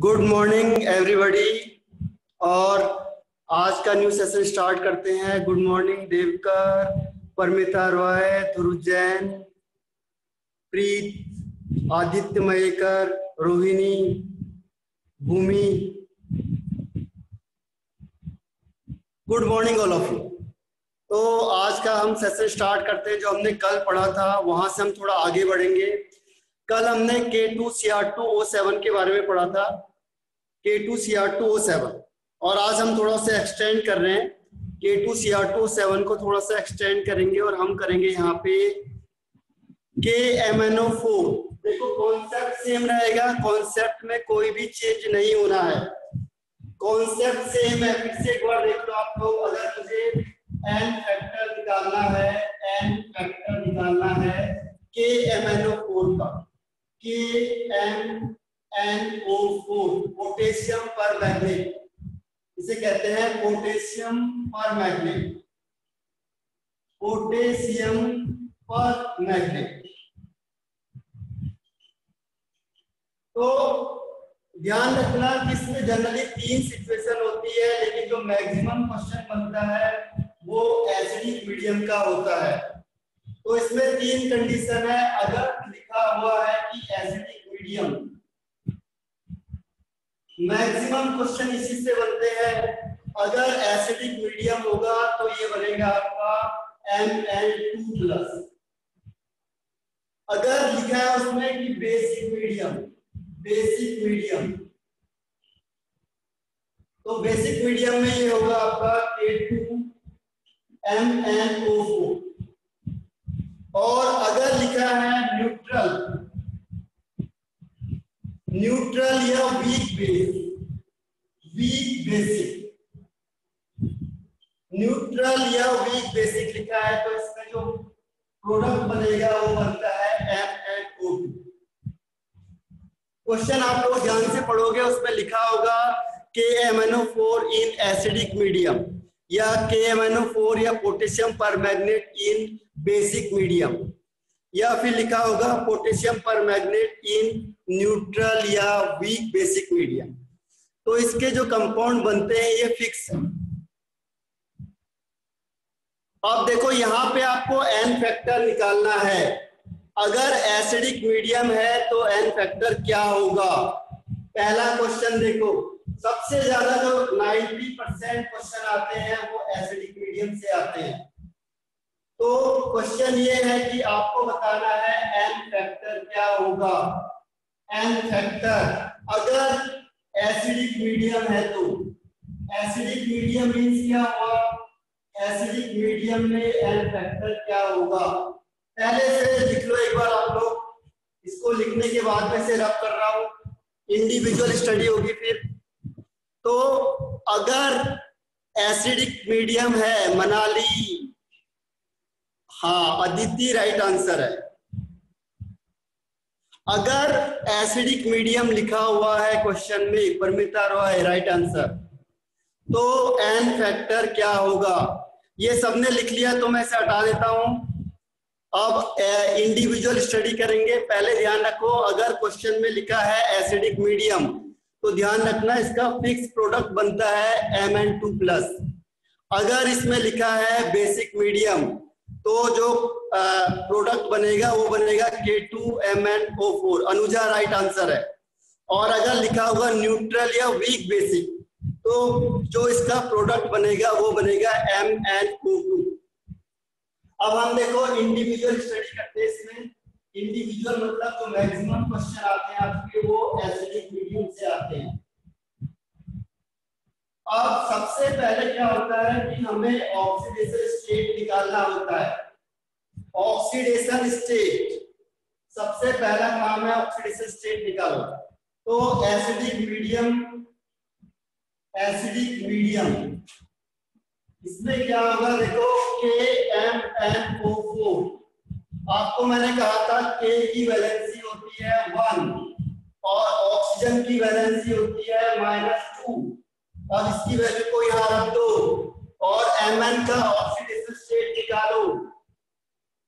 Good morning everybody और आज का न्यू सेशन स्टार्ट करते हैं। Good morning Devkar Paramita Roy Dhruv Jain Preet Aditya Mayekar Rohini Bhumi good morning all of you तो आज का हम सेशन स्टार्ट करते हैं, जो हमने कल पढ़ा था, वहाँ से हम थोड़ा आगे बढ़ेंगे। कल हमने K two C R two O seven के बारे में पढ़ा था। K two C R two O seven और आज हम थोड़ा सा एक्सटेंड कर रहे हैं। K two C R two seven को थोड़ा सा एक्सटेंड करेंगे और हम करेंगे यहाँ पे K M N O four देखो कॉन्सेप्ट सेम रहेगा। कॉन्सेप्ट में कोई भी चेंज नहीं होना है। कॉन्सेप्ट सेम है। फिर से एक बार देख लो आप अगर मुझे एन फैक्टर निकालना है एन फैक्टर निकालना है के एम एन ओ फोर का। K M N O four potassium permanganate इसे कहते हैं पोटेशियम पर मैग्नेट पोटेशियम पर मैग्नेट तो ध्यान रखना कि इसमें जनरली तीन सिचुएशन होती है, लेकिन जो मैक्सिमम क्वेश्चन बनता है, वो एसिडिक मीडियम का होता है। तो इसमें तीन कंडीशन है, अगर लिखा हुआ है कि एसिडिक मीडियम मैक्सिमम क्वेश्चन इसी से बनते हैं। अगर एसिडिक मीडियम होगा तो ये बनेगा आपका एम एन टू प्लस अगर लिखा है उसमें कि बेसिक मीडियम बेसिक मीडियम तो बेसिक मीडियम में ये होगा आपका K two M N O four और अगर लिखा है न्यूट्रल न्यूट्रल या weak base weak basic neutral या वीक बेसिक लिखा है तो इसका जो प्रोडक्ट बनेगा वो बनता है एम एन ओ क्वेश्चन आप लोग ध्यान से पढ़ोगे, उसमें लिखा होगा K M N O four in acidic medium या K M N O four या potassium permanganate in basic medium या फिर लिखा होगा potassium permanganate in neutral या वीक बेसिक मीडियम तो इसके जो कंपाउंड बनते हैं, ये फिक्स है। अब देखो, यहाँ पे आपको एन फैक्टर निकालना है। अगर एसिडिक मीडियम है तो एन फैक्टर क्या होगा? पहला क्वेश्चन देखो। सबसे ज़्यादा जो 90 परसेंट क्वेश्चन आते हैं, वो एसिडिक मीडियम से आते हैं। तो क्वेश्चन ये है कि आपको बताना है एन फैक्टर क्या होगा? एन फैक्टर अगर एसिडिक मीडियम है तो। एसिडिक मीडियम मीन्स क्या हुआ? एसिडिक मीडियम में एन फैक्टर क्या होगा? पहले से लिख लो एक बार आप लोग। इसको लिखने के बाद में से रब कर रहा हूँ। इंडिविजुअल स्टडी होगी फिर। तो अगर एसिडिक मीडियम है, मनाली हाँ अदिति राइट आंसर है। अगर एसिडिक मीडियम लिखा हुआ है क्वेश्चन में, परमिता रॉय राइट आंसर तो एन फैक्टर क्या होगा? ये सबने लिख लिया तो मैं इसे हटा देता हूँ। अब इंडिविजुअल स्टडी करेंगे। पहले ध्यान रखो, अगर क्वेश्चन में लिखा है एसिडिक मीडियम तो ध्यान रखना इसका फिक्स प्रोडक्ट बनता है एम एन टू प्लस अगर इसमें लिखा है बेसिक मीडियम तो जो प्रोडक्ट बनेगा, वो बनेगा K two M N O four Anuja right answer है। और अगर लिखा होगा न्यूट्रल या वीक बेसिक तो जो इसका प्रोडक्ट बनेगा, वो बनेगा एम एन ओ टू अब हम देखो इंडिविजुअल स्टडी करते हैं इसमें। इंडिविजुअल मतलब जो मैक्सिमम क्वेश्चन आते हैं, आपके वो एसिडिक मीडियम से आते हैं। अब सबसे पहले क्या होता है कि हमें ऑक्सीडेशन स्टेट निकालना होता है। ऑक्सीडेशन स्टेट सबसे पहला काम है ऑक्सीडेशन स्टेट निकालो तो एसिडिक मीडियम एसिडिक मीडियम इसमें क्या होगा देखो के एम एन ओ फोर आपको मैंने कहा था के की वैलेंसी होती है वन और ऑक्सीजन की वैलेंसी होती है माइनस टू और इसकी वैल्यू को यहाँ रख दो। और एम एन का ऑक्सीडेशन स्टेट निकालो।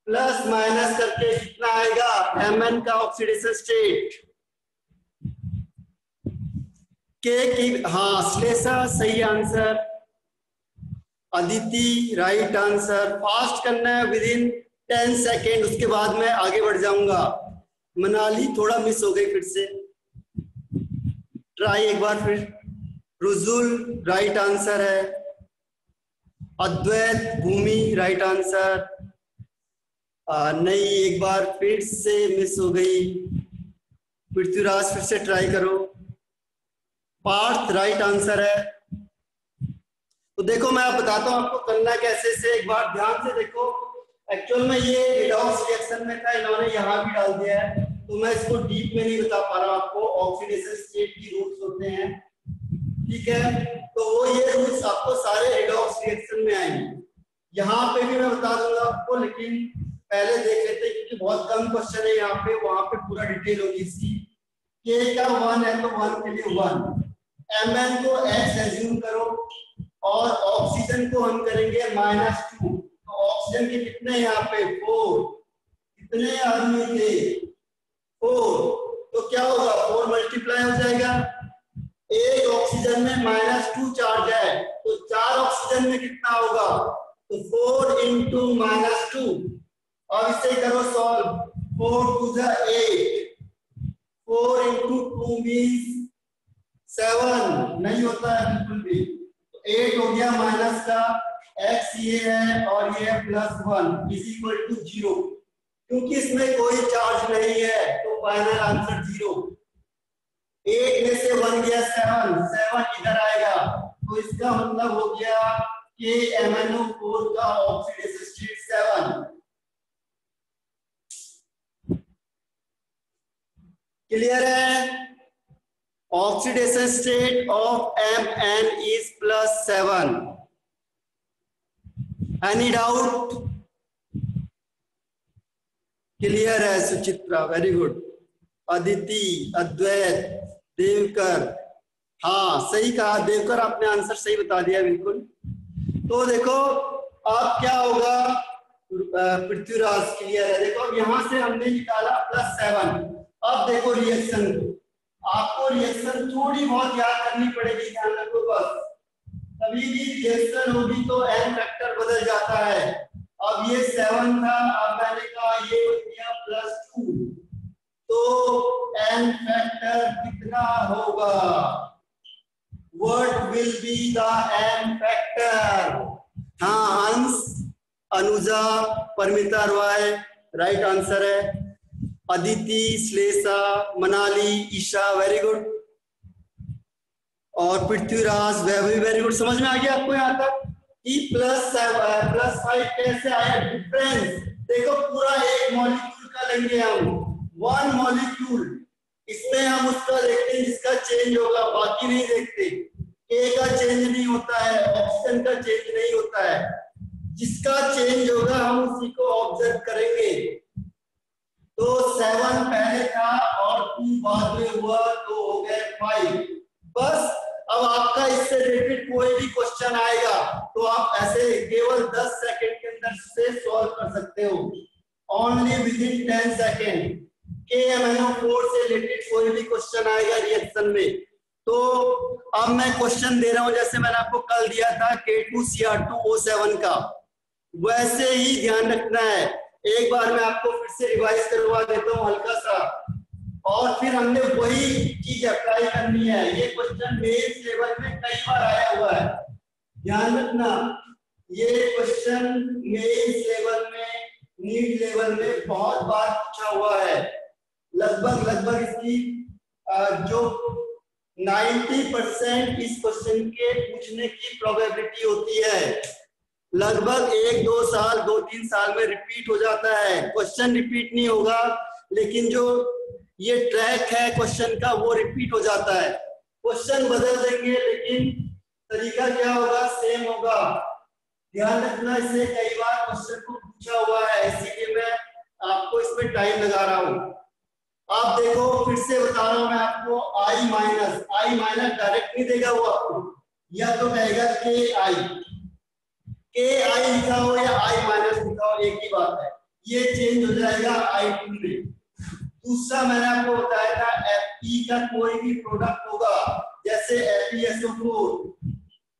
प्लस माइनस करके कितना आएगा? एम एन का ऑक्सीडेशन स्टेट के की हाँ श्लेषा सही answer Aditi right answer fast करना है विद इन टेन सेकेंड उसके बाद मैं आगे बढ़ जाऊँगा। मनाली थोड़ा मिस हो गई फिर से। ट्राई एक बार फिर। रुजुल राइट आंसर है। अद्वैत भूमि राइट आंसर नहीं, एक बार फिर से मिस हो गई। पृथ्वीराज फिर से ट्राई करो। पार्थ राइट आंसर है। तो देखो, मैं आप बताता हूँ आपको करना कैसे से एक बार ध्यान से देखो। एक्चुअल में ये रिडॉक्स रिएक्शन में था इन्होंने यहाँ भी डाल दिया है। तो मैं इसको डीप में नहीं बता पा रहा आपको। ऑक्सीडेशन स्टेट की रूट्स होते हैं। ठीक है? तो वो ये रूट्स आपको सारे रिडॉक्स रिएक्शन में आएँगे। यहाँ पे भी मैं बता दूँगा आपको, लेकिन पहले देख लेते हैं, क्योंकि बहुत कम क्वेश्चन है यहाँ पे, वहाँ पे पूरा डिटेल होगी इसकी। के का वन है तो वन के लिए वन एम एन को एक्स एज्यूम करो, और ऑक्सीजन को हम करेंगे माइनस टू तो ऑक्सीजन के कितने यहाँ पे? फोर कितने आदमी थे? फोर तो क्या होगा? फोर मल्टीप्लाई हो जाएगा। एक ऑक्सीजन में माइनस टू चार्ज है तो चार ऑक्सीजन में कितना होगा? तो फोर इंटू माइनस टू अब इसे करो solve four two four into two means seven नहीं होता है बिल्कुल भी। तो एट हो गया माइनस का। एक्स ये है और ये है plus one is equal to zero क्योंकि इसमें कोई चार्ज नहीं है तो फाइनल आंसर ज़ीरो एट में से वन गया सेवन सेवन इधर आएगा। तो इसका मतलब हो गया कि एमएनओ फोर का ऑक्सीडेशन स्टेट सेवन क्लियर है? Oxidation state of Mn is plus 7. Any doubt? Clear है सुचित्रा वेरी गुड अदिति अद्वैत देवकर। हाँ सही कहा। देवकर, आपने आंसर सही बता दिया बिल्कुल। तो देखो, अब क्या होगा? पृथ्वीराज क्लियर है। देखो यहाँ से हमने निकाला प्लस सेवन अब देखो रिएक्शन आपको रिएक्शन थोड़ी बहुत याद करनी पड़ेगी, ध्यान रखो बस। कभी भी रिएक्शन होगी तो एन फैक्टर बदल जाता है। अब ये सेवन था, अब मैंने कहा ये प्लस टू तो एन फैक्टर कितना होगा? What will be the N factor हाँ हंस अनुजा, परमिता रॉय राइट आंसर है। अदिति, श्लेषा, मनाली, ईशा वेरी गुड और पृथ्वीराज, वैभवी वेरी गुड समझ में आ गया आपको यहाँ तक? ई प्लस प्लस फाइव कैसे आया डिफरेंस देखो, पूरा एक मॉलिक्यूल का लेंगे हम। वन मॉलिक्यूल इसमें हम उसका देखते हैं जिसका चेंज होगा, बाकी नहीं देखते। ए का चेंज नहीं होता है ऑक्सीजन का चेंज नहीं होता है। जिसका चेंज होगा, हम उसी को ऑब्ज़र्व करेंगे। तो सेवन पहले था और टू बाद में हुआ तो हो गए फाइव बस, अब आपका इससे रिलेटेड कोई भी क्वेश्चन आएगा तो आप ऐसे केवल 10 सेकंड के अंदर से सॉल्व कर सकते हो। Only within ten second K M N O four से रिलेटेड कोई भी क्वेश्चन आएगा रिएक्शन में तो अब मैं क्वेश्चन दे रहा हूँ, जैसे मैंने आपको कल दिया था K two C R two O seven का, वैसे ही ध्यान रखना है। एक बार मैं आपको फिर से रिवाइज करवा देता हूँ हल्का सा। और फिर हमने वही चीज़ अप्लाई करनी है। ये क्वेश्चन मेन लेवल में कई बार आया हुआ है। ध्यान रखना, ये क्वेश्चन मेन लेवल में नीट लेवल में बहुत बार पूछा हुआ है। लगभग लगभग इसकी जो 90 परसेंट इस क्वेश्चन के पूछने की प्रोबेबिलिटी होती है। लगभग एक, दो साल, दो, तीन साल में रिपीट हो जाता है। क्वेश्चन रिपीट नहीं होगा, लेकिन जो ये ट्रैक है क्वेश्चन का, वो रिपीट हो जाता है। क्वेश्चन बदल देंगे, लेकिन तरीका क्या होगा? सेम होगा। ध्यान रखना इससे कई बार क्वेश्चन को पूछा हुआ है, इसीलिए मैं आपको इसमें टाइम लगा रहा हूँ। आप देखो, फिर से बता रहा हूँ मैं आपको I minus I minus direct नहीं देगा वो आपको। या तो कहेगा के आई के आई लिखा हो या आई माइनस लिखा हो, एक ही बात है। ये चेंज हो जाएगा आई टू में। दूसरा मैंने आपको बताया था एफ़ ई का कोई भी प्रोडक्ट होगा, जैसे FeSO4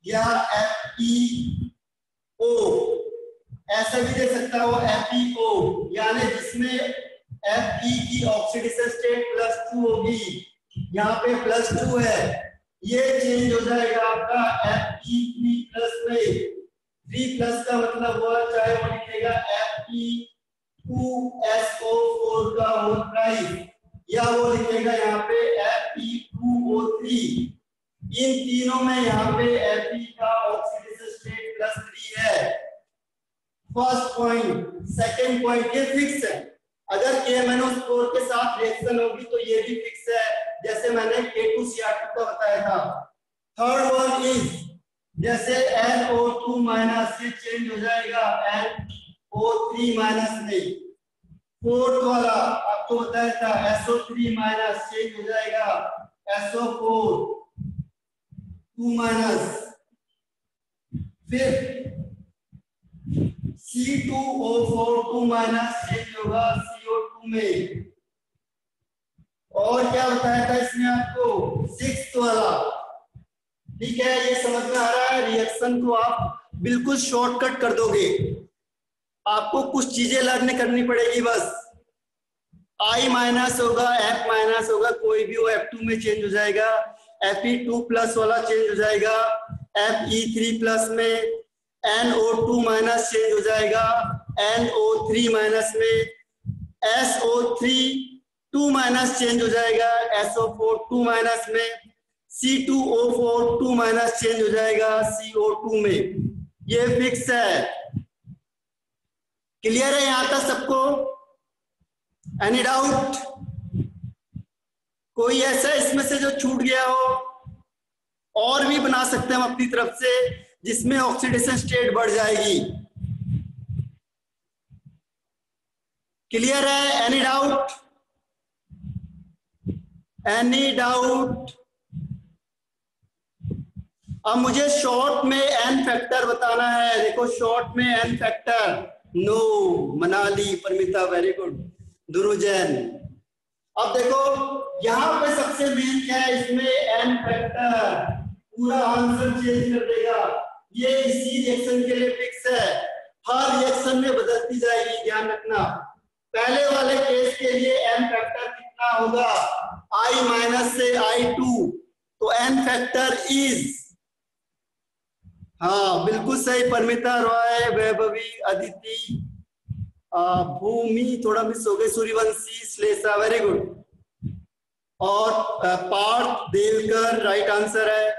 या FeO ऐसा भी दे सकता हो FeO यानी जिसमें Fe की ऑक्सीडेशन स्टेट प्लस टू होगी। यहाँ पे प्लस टू है। ये चेंज हो जाएगा आपका Fe थ्री प्लस में। थ्री प्लस का मतलब हुआ, चाहे वो लिखेगा Fe टू SO फोर का होल प्राइस या वो लिखेगा यहाँ पे Fe2O3 इन तीनों में यहाँ पे Fe का ऑक्सीडेशन स्टेट प्लस थ्री है। फ़र्स्ट पॉइंट सेकंड पॉइंट ये फिक्स है। अगर के स्कोर के साथ रिएक्शन होगी तो ये भी फिक्स है, जैसे मैंने K2Cr2 का बताया था। थर्ड वन इज़ जैसे NO2 माइनस से चेंज हो जाएगा NO3 माइनस में फोर्थ वाला आपको बताया था SO3 माइनस चेंज हो जाएगा SO4 2 माइनस फिर C2O4 2 माइनस चेंज होगा CO2 में। और क्या बताया था इसमें आपको? सिक्स वाला। ठीक है, ये समझ में आ रहा है। रिएक्शन को आप बिल्कुल शॉर्टकट कर दोगे। आपको कुछ चीज़ें लर्न करनी पड़ेगी बस। आई माइनस होगा एफ़ माइनस होगा, कोई भी हो एफ़ टू में चेंज हो जाएगा। एफ़ ई टू प्लस वाला चेंज हो जाएगा। एफ़ ई थ्री प्लस में N O two minus change हो जाएगा। एन ओ थ्री माइनस में S O three two minus change हो जाएगा। S O four two minus में। C two O four two minus change हो जाएगा CO two में। ये फिक्स है। क्लियर है यहाँ तक सबको? एनी डाउट कोई ऐसा इसमें से जो छूट गया हो, और भी बना सकते हैं हम अपनी तरफ़ से, जिसमें ऑक्सीडेशन स्टेट बढ़ जाएगी। क्लियर है? एनी डाउट एनी डाउट अब मुझे शॉर्ट में एन फैक्टर बताना है। देखो शॉर्ट में N factor no Manali, Paramita very good Durujain. अब देखो, यहाँ पे सबसे मेन क्या है? इसमें एन फैक्टर पूरा आंसर चेंज कर देगा। ये इसी रिएक्शन के लिए फिक्स है। हर रिएक्शन में बदलती जाएगी, ध्यान रखना। पहले वाले केस के लिए एन फैक्टर कितना होगा? आई माइनस से आई टू तो एन फैक्टर इज़ हाँ बिल्कुल सही परमिता रॉय, वैभवी, अदिति भूमि, थोड़ा मिस हो गई सूर्यवंशी, श्लेषा वेरी गुड और पार्थ, देवकर राइट आंसर है।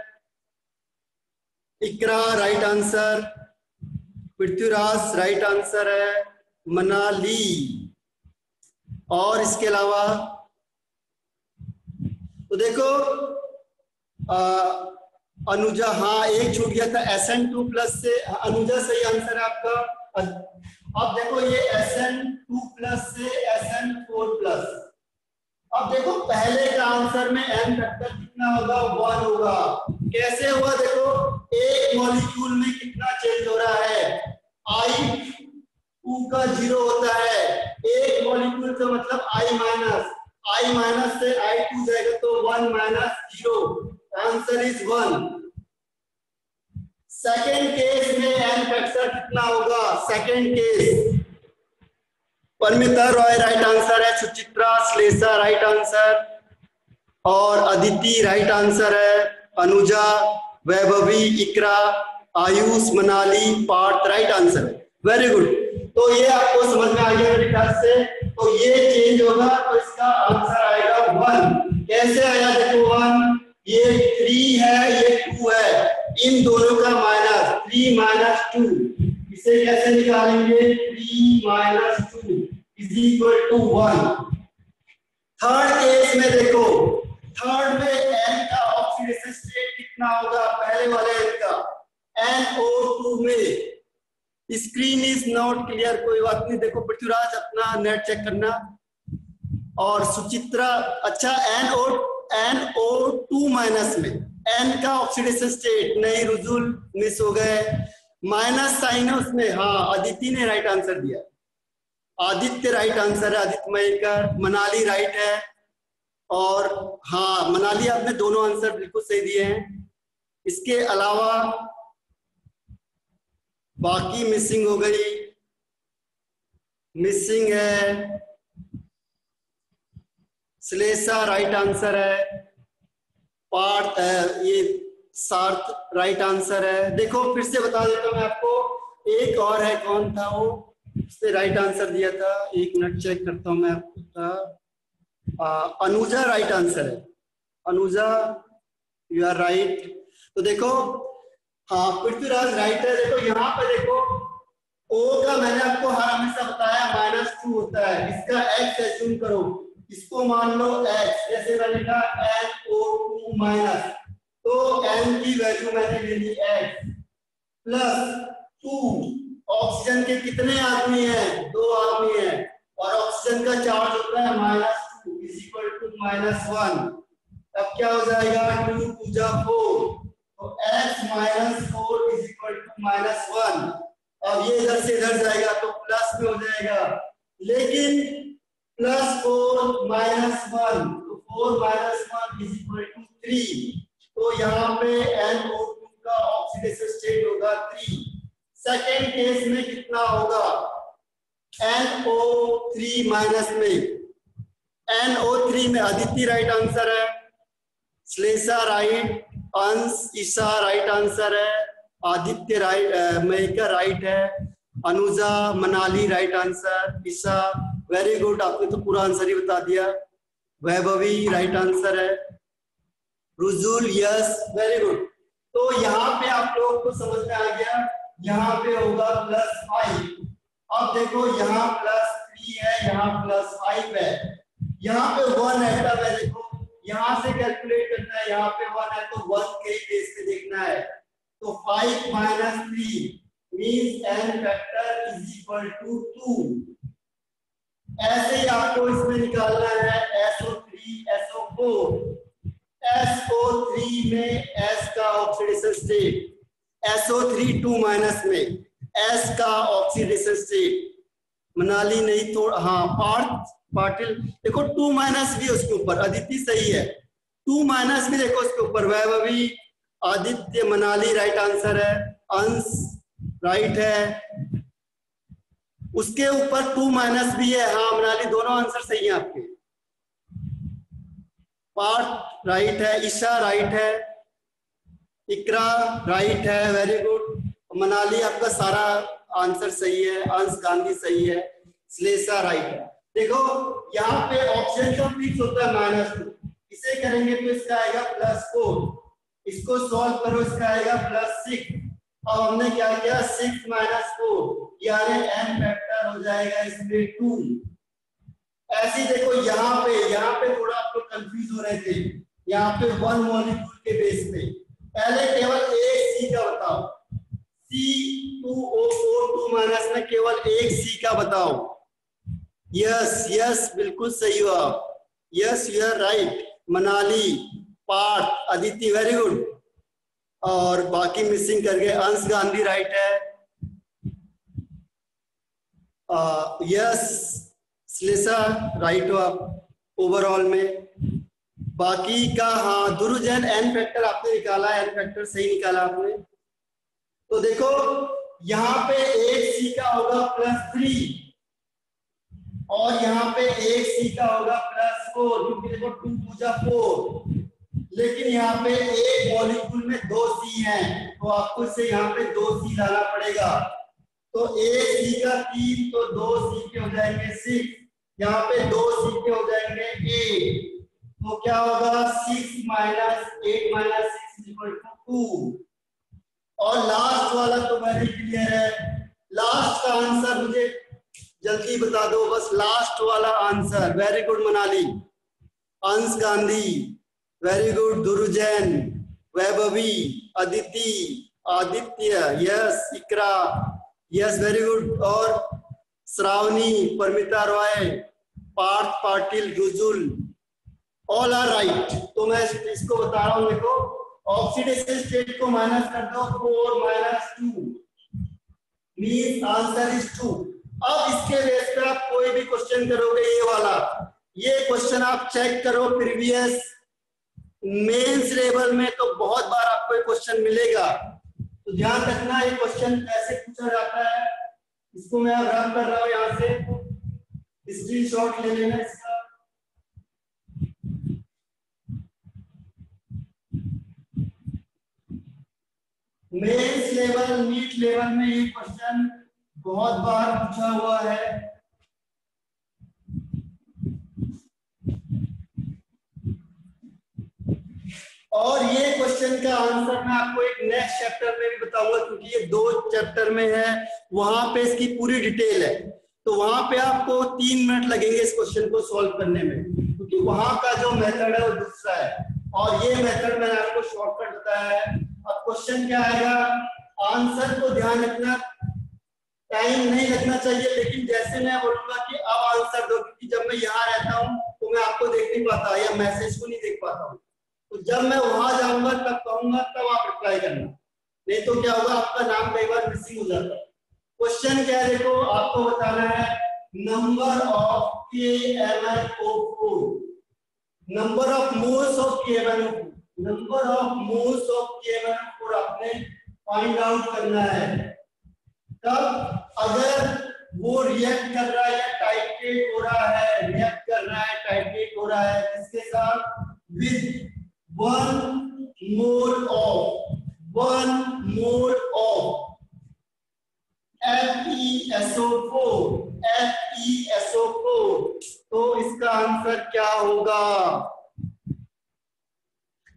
Iqra right answer Prithviraj right answer है। मनाली। और इसके अलावा तो देखो आ, अनुजा हाँ एक छूट गया था एस एन टू प्लस से अनुजा सही आंसर है आपका। अब देखो ये एस एन टू प्लस से एस एन फोर प्लस। अब देखो पहले का आंसर में एन फैक्टर कितना होगा? वन होगा। कैसे हुआ देखो एक मॉलिक्यूल में कितना चेंज हो रहा है? आई टू का ज़ीरो होता है। एक मॉलिक्यूल का मतलब आई माइनस आई माइनस से आई टू जाएगा तो one minus zero answer is one second case में एन फैक्टर कितना होगा? Second case Paramita Roy right answer है। सुचित्रा, श्लेषा राइट आंसर और अदिति राइट आंसर है। Anuja, Vaibhavi, Iqra, Ayush, Manali, Parth right answer very good तो ये आपको समझ में आ गया मेरे ख्याल से? तो ये चेंज होगा तो इसका आंसर आएगा वन कैसे आया देखो वन ये थ्री है, ये टू है. इन दोनों का माइनस थ्री माइनस टू इसे कैसे निकालेंगे? Three minus two is equal to one third case में देखो. थर्ड में एन का ऑक्सीडेशन स्टेट कितना होगा? पहले वाले एन का. एन ओ टू में. स्क्रीन इज़ नॉट क्लियर, कोई बात नहीं। देखो पृथ्वीराज, अपना नेट चेक करना। और सुचित्रा अच्छा N O N O two minus में। एन का ऑक्सीडेशन स्टेट नहीं, रुजुल मिस हो गए। माइनस साइन है उसमें। हाँ अदिति ने राइट आंसर दिया। आदित्य राइट आंसर है, आदित्य मयकर मनाली राइट है। और हाँ मनाली आपने दोनों आंसर बिल्कुल सही दिए हैं। इसके अलावा बाकी मिसिंग हो गई। मिसिंग है। श्लेषा राइट आंसर है। पार्थ है। ये सार्थ राइट आंसर है। देखो, फिर से बता देता हूँ मैं आपको, एक और है कौन था वो? उसने राइट आंसर दिया था। एक मिनट चेक करता हूँ मैं आपको अनुजा राइट आंसर है। अनुजा यू आर राइट तो देखो पृथ्वीराज राइट है। देखो, यहाँ पे देखो ओ का मैंने आपको हर हमेशा बताया माइनस टू होता है। इसका एक्स एज्यूम करो। इसको मान लो एक्स जैसे मैंने कहा एन ओ टू माइनस तो एन की वैल्यू मैंने ले ली एक्स प्लस टू ऑक्सीजन के कितने आदमी हैं? दो आदमी हैं। और ऑक्सीजन का चार्ज होता है minus two is equal to minus one अब क्या हो जाएगा? टू टू जा फोर तो x minus four is equal to minus one अब ये इधर से इधर जाएगा तो प्लस में हो जाएगा। लेकिन प्लस फोर माइनस वन तो four minus one is equal to three तो यहाँ पे NO2 का ऑक्सीडेशन स्टेट होगा थ्री सेकेंड केस में कितना होगा? NO3 माइनस में। NO3 में अदिति राइट आंसर है। श्लेषा राइट अंश, ईशा राइट आंसर है, आदित्य राइट महिका राइट है, Anuja Manali right answer Isha very good आपने तो पूरा आंसर ही बता दिया। वैभवी राइट आंसर है, रुजुल यस वेरी गुड तो यहाँ पे आप लोगों को समझ में आ गया, यहाँ पे होगा प्लस फाइव अब देखो, यहाँ प्लस थ्री है, यहाँ प्लस फाइव है। यहाँ पे वन है देखो यहाँ से कैलकुलेट करना है, यहाँ पे वन है तो वन के बेस पे देखना है। तो five minus three means N factor is equal to two ऐसे ही आपको इसमें निकालना है S O three S O four S O three में एस का oxidation state S O three two minus में एस का ऑक्सीडेशन स्टेट मनाली नहीं तो हाँ पार्थ पाटिल, देखो, टू माइनस भी उसके ऊपर, अदिति सही है। टू माइनस भी देखो उसके ऊपर, वैभवी आदित्य मनाली राइट आंसर है, अंश राइट है। उसके ऊपर टू माइनस भी है हाँ मनाली दोनों आंसर सही है आपके। पार्ट राइट है, ईशा राइट है। इकरा राइट है वेरी गुड मनाली आपका सारा आंसर सही है, अंश गांधी सही है, श्लेषा राइट है। देखो, यहाँ पे ऑप्शन का फिक्स होता है माइनस टू इसे करेंगे तो इसका आएगा प्लस फोर इसको सॉल्व करो, इसका आएगा प्लस सिक्स अब हमने क्या किया? सिक्स माइनस फोर यानी एन फैक्टर हो जाएगा इसमें टू ऐसे देखो, यहाँ पे यहाँ पे थोड़ा आप लोग कंफ्यूज हो रहे थे. यहाँ पे वन मॉलिक्यूल के बेस पे. पहले केवल एक सी का बताओ. C two O four two minus में केवल एक सी का बताओ. यस यस बिल्कुल सही हो आप। Yes you are right Manali, Parth Aditi very good और बाकी मिसिंग कर गए, अंश गांधी राइट है। यस श्लेषा राइट हो आप ओवरऑल में। बाकी का हाँ दुरुजन एन फैक्टर आपने निकाला एन फैक्टर सही निकाला आपने। तो देखो, यहाँ पे एक सी का होगा प्लस थ्री और यहाँ पे एक सी का होगा प्लस फोर क्योंकि देखो टू टू जा फोर लेकिन यहाँ पे एक मॉलिक्यूल में दो सी हैं तो आपको इसे यहाँ पे दो सी लाना पड़ेगा। तो एक सी का तीन तो दो सी के हो जाएँगे सिक्स यहाँ पे दो सी के हो जाएँगे एट तो क्या होगा? Six minus eight minus six equal to two और लास्ट वाला तो वेरी क्लियर है। लास्ट का आंसर मुझे जल्दी बता दो, बस लास्ट वाला answer very good Manali. Ansh Gandhi very good Durujain Vaibhavi Aditi Aditya yes Iqra yes very good और Shravani, Paramita Roy, Parth Patil, Rujul. All are right तो मैं इसको बता रहा हूँ, देखो. ऑक्सीडेशन स्टेट को माइनस कर दो four minus two mean answer is two अब इसके बेस पे आप कोई भी क्वेश्चन करोगे, ये वाला। ये क्वेश्चन आप चेक करो प्रीवियस मेंस लेवल में तो बहुत बार आपको क्वेश्चन मिलेगा। तो ध्यान रखना, ये क्वेश्चन कैसे पूछा जाता है। इसको मैं अब रन कर रहा हूँ यहाँ से। स्क्रीन शॉट ले लेना इसका। मेंस लेवल नीट लेवल में ये क्वेश्चन बहुत बार पूछा हुआ है। और ये क्वेश्चन का आंसर मैं आपको एक नेक्स्ट चैप्टर में भी बताऊँगा, क्योंकि ये दो चैप्टर में है। वहाँ पे इसकी पूरी डिटेल है। तो वहाँ पे आपको तीन मिनट लगेंगे इस क्वेश्चन को सॉल्व करने में, क्योंकि वहाँ का जो मेथड है वो दूसरा है। और ये मेथड मैंने आपको शॉर्टकट बताया है। अब क्वेश्चन क्या आएगा? आंसर को ध्यान रखना। टाइम नहीं लगना चाहिए, लेकिन जैसे मैं बोलूँगा कि अब आंसर दो, क्योंकि जब मैं यहाँ रहता हूँ तो मैं आपको देख नहीं पाता या मैसेज को नहीं देख पाता हूँ। तो जब मैं वहाँ जाऊँगा, तब कहूँगा, तब आप रिप्लाई करना। नहीं तो क्या होगा, आपका नाम कई बार मिसिंग हो जाता है। क्वेश्चन क्या है, देखो, आपको बताना है number of K M N O four number of moles of K M N O four number of moles of K M N O four आपने फाइंड आउट करना है। तब अगर वो रिएक्ट कर रहा है टाइट्रेट हो रहा है रिएक्ट कर रहा है टाइट्रेट हो रहा है किसके साथ with one mole of, one mole of FeSO4 FeSO4 तो इसका आंसर क्या होगा?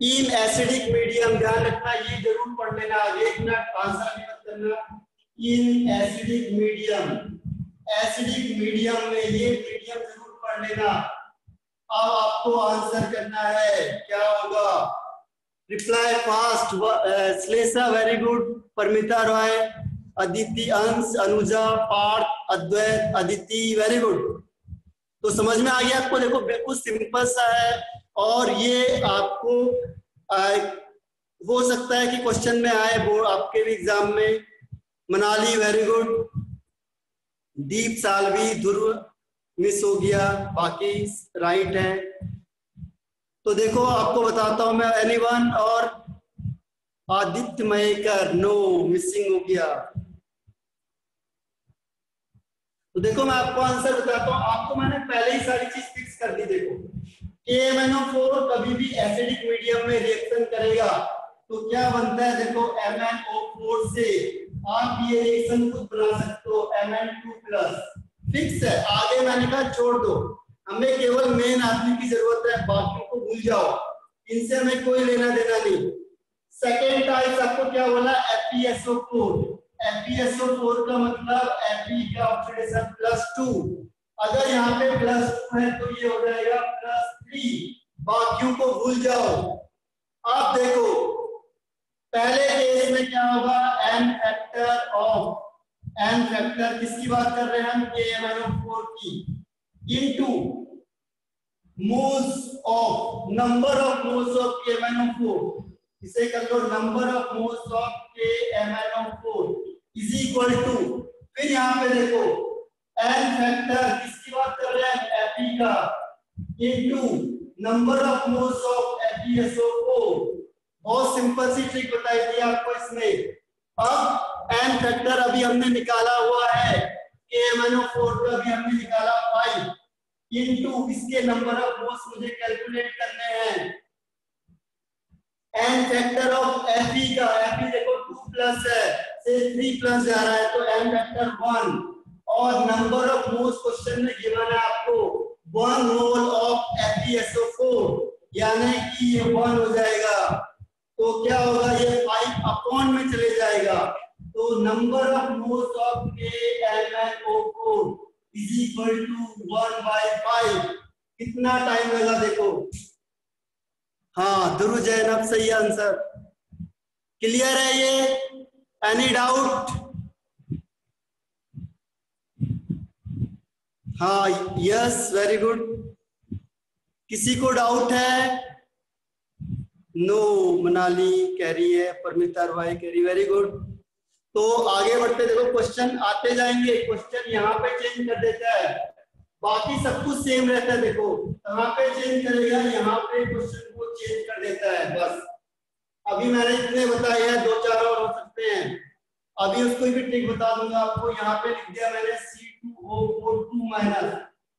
इन एसिडिक मीडियम ध्यान रखना, ये ज़रूर पढ़ लेना, एक मिनट, आंसर भी मत करना। In acidic medium acidic medium में ये मीडियम ज़रूर पढ़ लेना। अब आपको आंसर करना है क्या होगा? Reply fast Shlesha very good Paramita Roy Aditi Ansh Anuja Parth Advait Aditi very good तो समझ में आ गया आपको? देखो बिल्कुल सिंपल सा है। और ये आपको आ, हो सकता है कि क्वेश्चन में आए बोर्ड आपके भी एग्ज़ाम में Manali very good Deep Salvi Dhruv miss हो गया, बाकी राइट है। तो देखो, आपको बताता हूँ मैं एनीवन और आदित्य मयकर नो मिसिंग हो गया। तो देखो, मैं आपको आंसर बताता हूँ। आपको मैंने पहले ही सारी चीज़ फिक्स कर दी, देखो। के एम फोर कभी भी एसिडिक मीडियम में रिएक्शन करेगा। तो क्या बनता है, देखो MnO4 से आप ये रिएक्शन खुद बना सकते हो Mn2 प्लस फिक्स है, आगे मैंने कहा छोड़ दो। हमें केवल मेन आदमी की ज़रूरत है बाकी को भूल जाओ। इनसे हमें कोई लेना देना नहीं। सेकेंड टाइप आपको क्या बोला? एपीएसओ फोर एपीएसओ फोर का मतलब एपी का ऑक्सीडेशन प्लस टू अगर यहाँ पे प्लस टू है तो ये हो जाएगा प्लस थ्री बाकियों को भूल जाओ। आप देखो पहले केस में क्या होगा? N factor of N factor किसकी बात कर रहे हैं हम? के एम एन फोर की। Into moles of number of moles of K M N four इसे कर लो number of moles of K M N four is equal to फिर यहाँ पे देखो एन फैक्टर किसकी बात कर रहे हैं? एपी का। Into number of moles of A P S O four बहुत सिंपल सी ट्रिक बताई थी आपको इसमें। अब एन फैक्टर अभी हमने निकाला हुआ है। के एम फोर का भी हमने निकाला फाइव इनटू इसके नंबर ऑफ़ मोल्स मुझे कैलकुलेट करने हैं। एन फैक्टर ऑफ़ एफ़ का एफ़ देखो टू प्लस है से थ्री प्लस जा रहा है तो एन फैक्टर वन और नंबर ऑफ़ मोल्स क्वेश्चन में गिवन है आपको वन मोल ऑफ़ एफ़ यानी कि ये वन हो जाएगा। तो क्या होगा, ये फाइव अपॉन में चले जाएगा। तो number of moles of K L N O four is equal to one by five कितना टाइम लगा देखो। हाँ ध्रुव अब सही आंसर क्लियर है ये? एनी डाउट हाँ यस वेरी गुड किसी को डाउट है? नो मनाली कह रही है, परमिता रॉय कह रही वेरी गुड तो आगे बढ़ते, देखो क्वेश्चन आते जाएँगे क्वेश्चन यहाँ पे चेंज कर देता है। बाकी सब कुछ सेम रहता है, देखो, कहाँ पे चेंज करेगा, यहाँ पे क्वेश्चन को चेंज कर देता है, बस। अभी मैंने इतने बताए हैं, दो चार और हो सकते हैं। अभी उसको भी ट्रिक बता दूँगा आपको, यहाँ पे लिख दिया मैंने C two O four two minus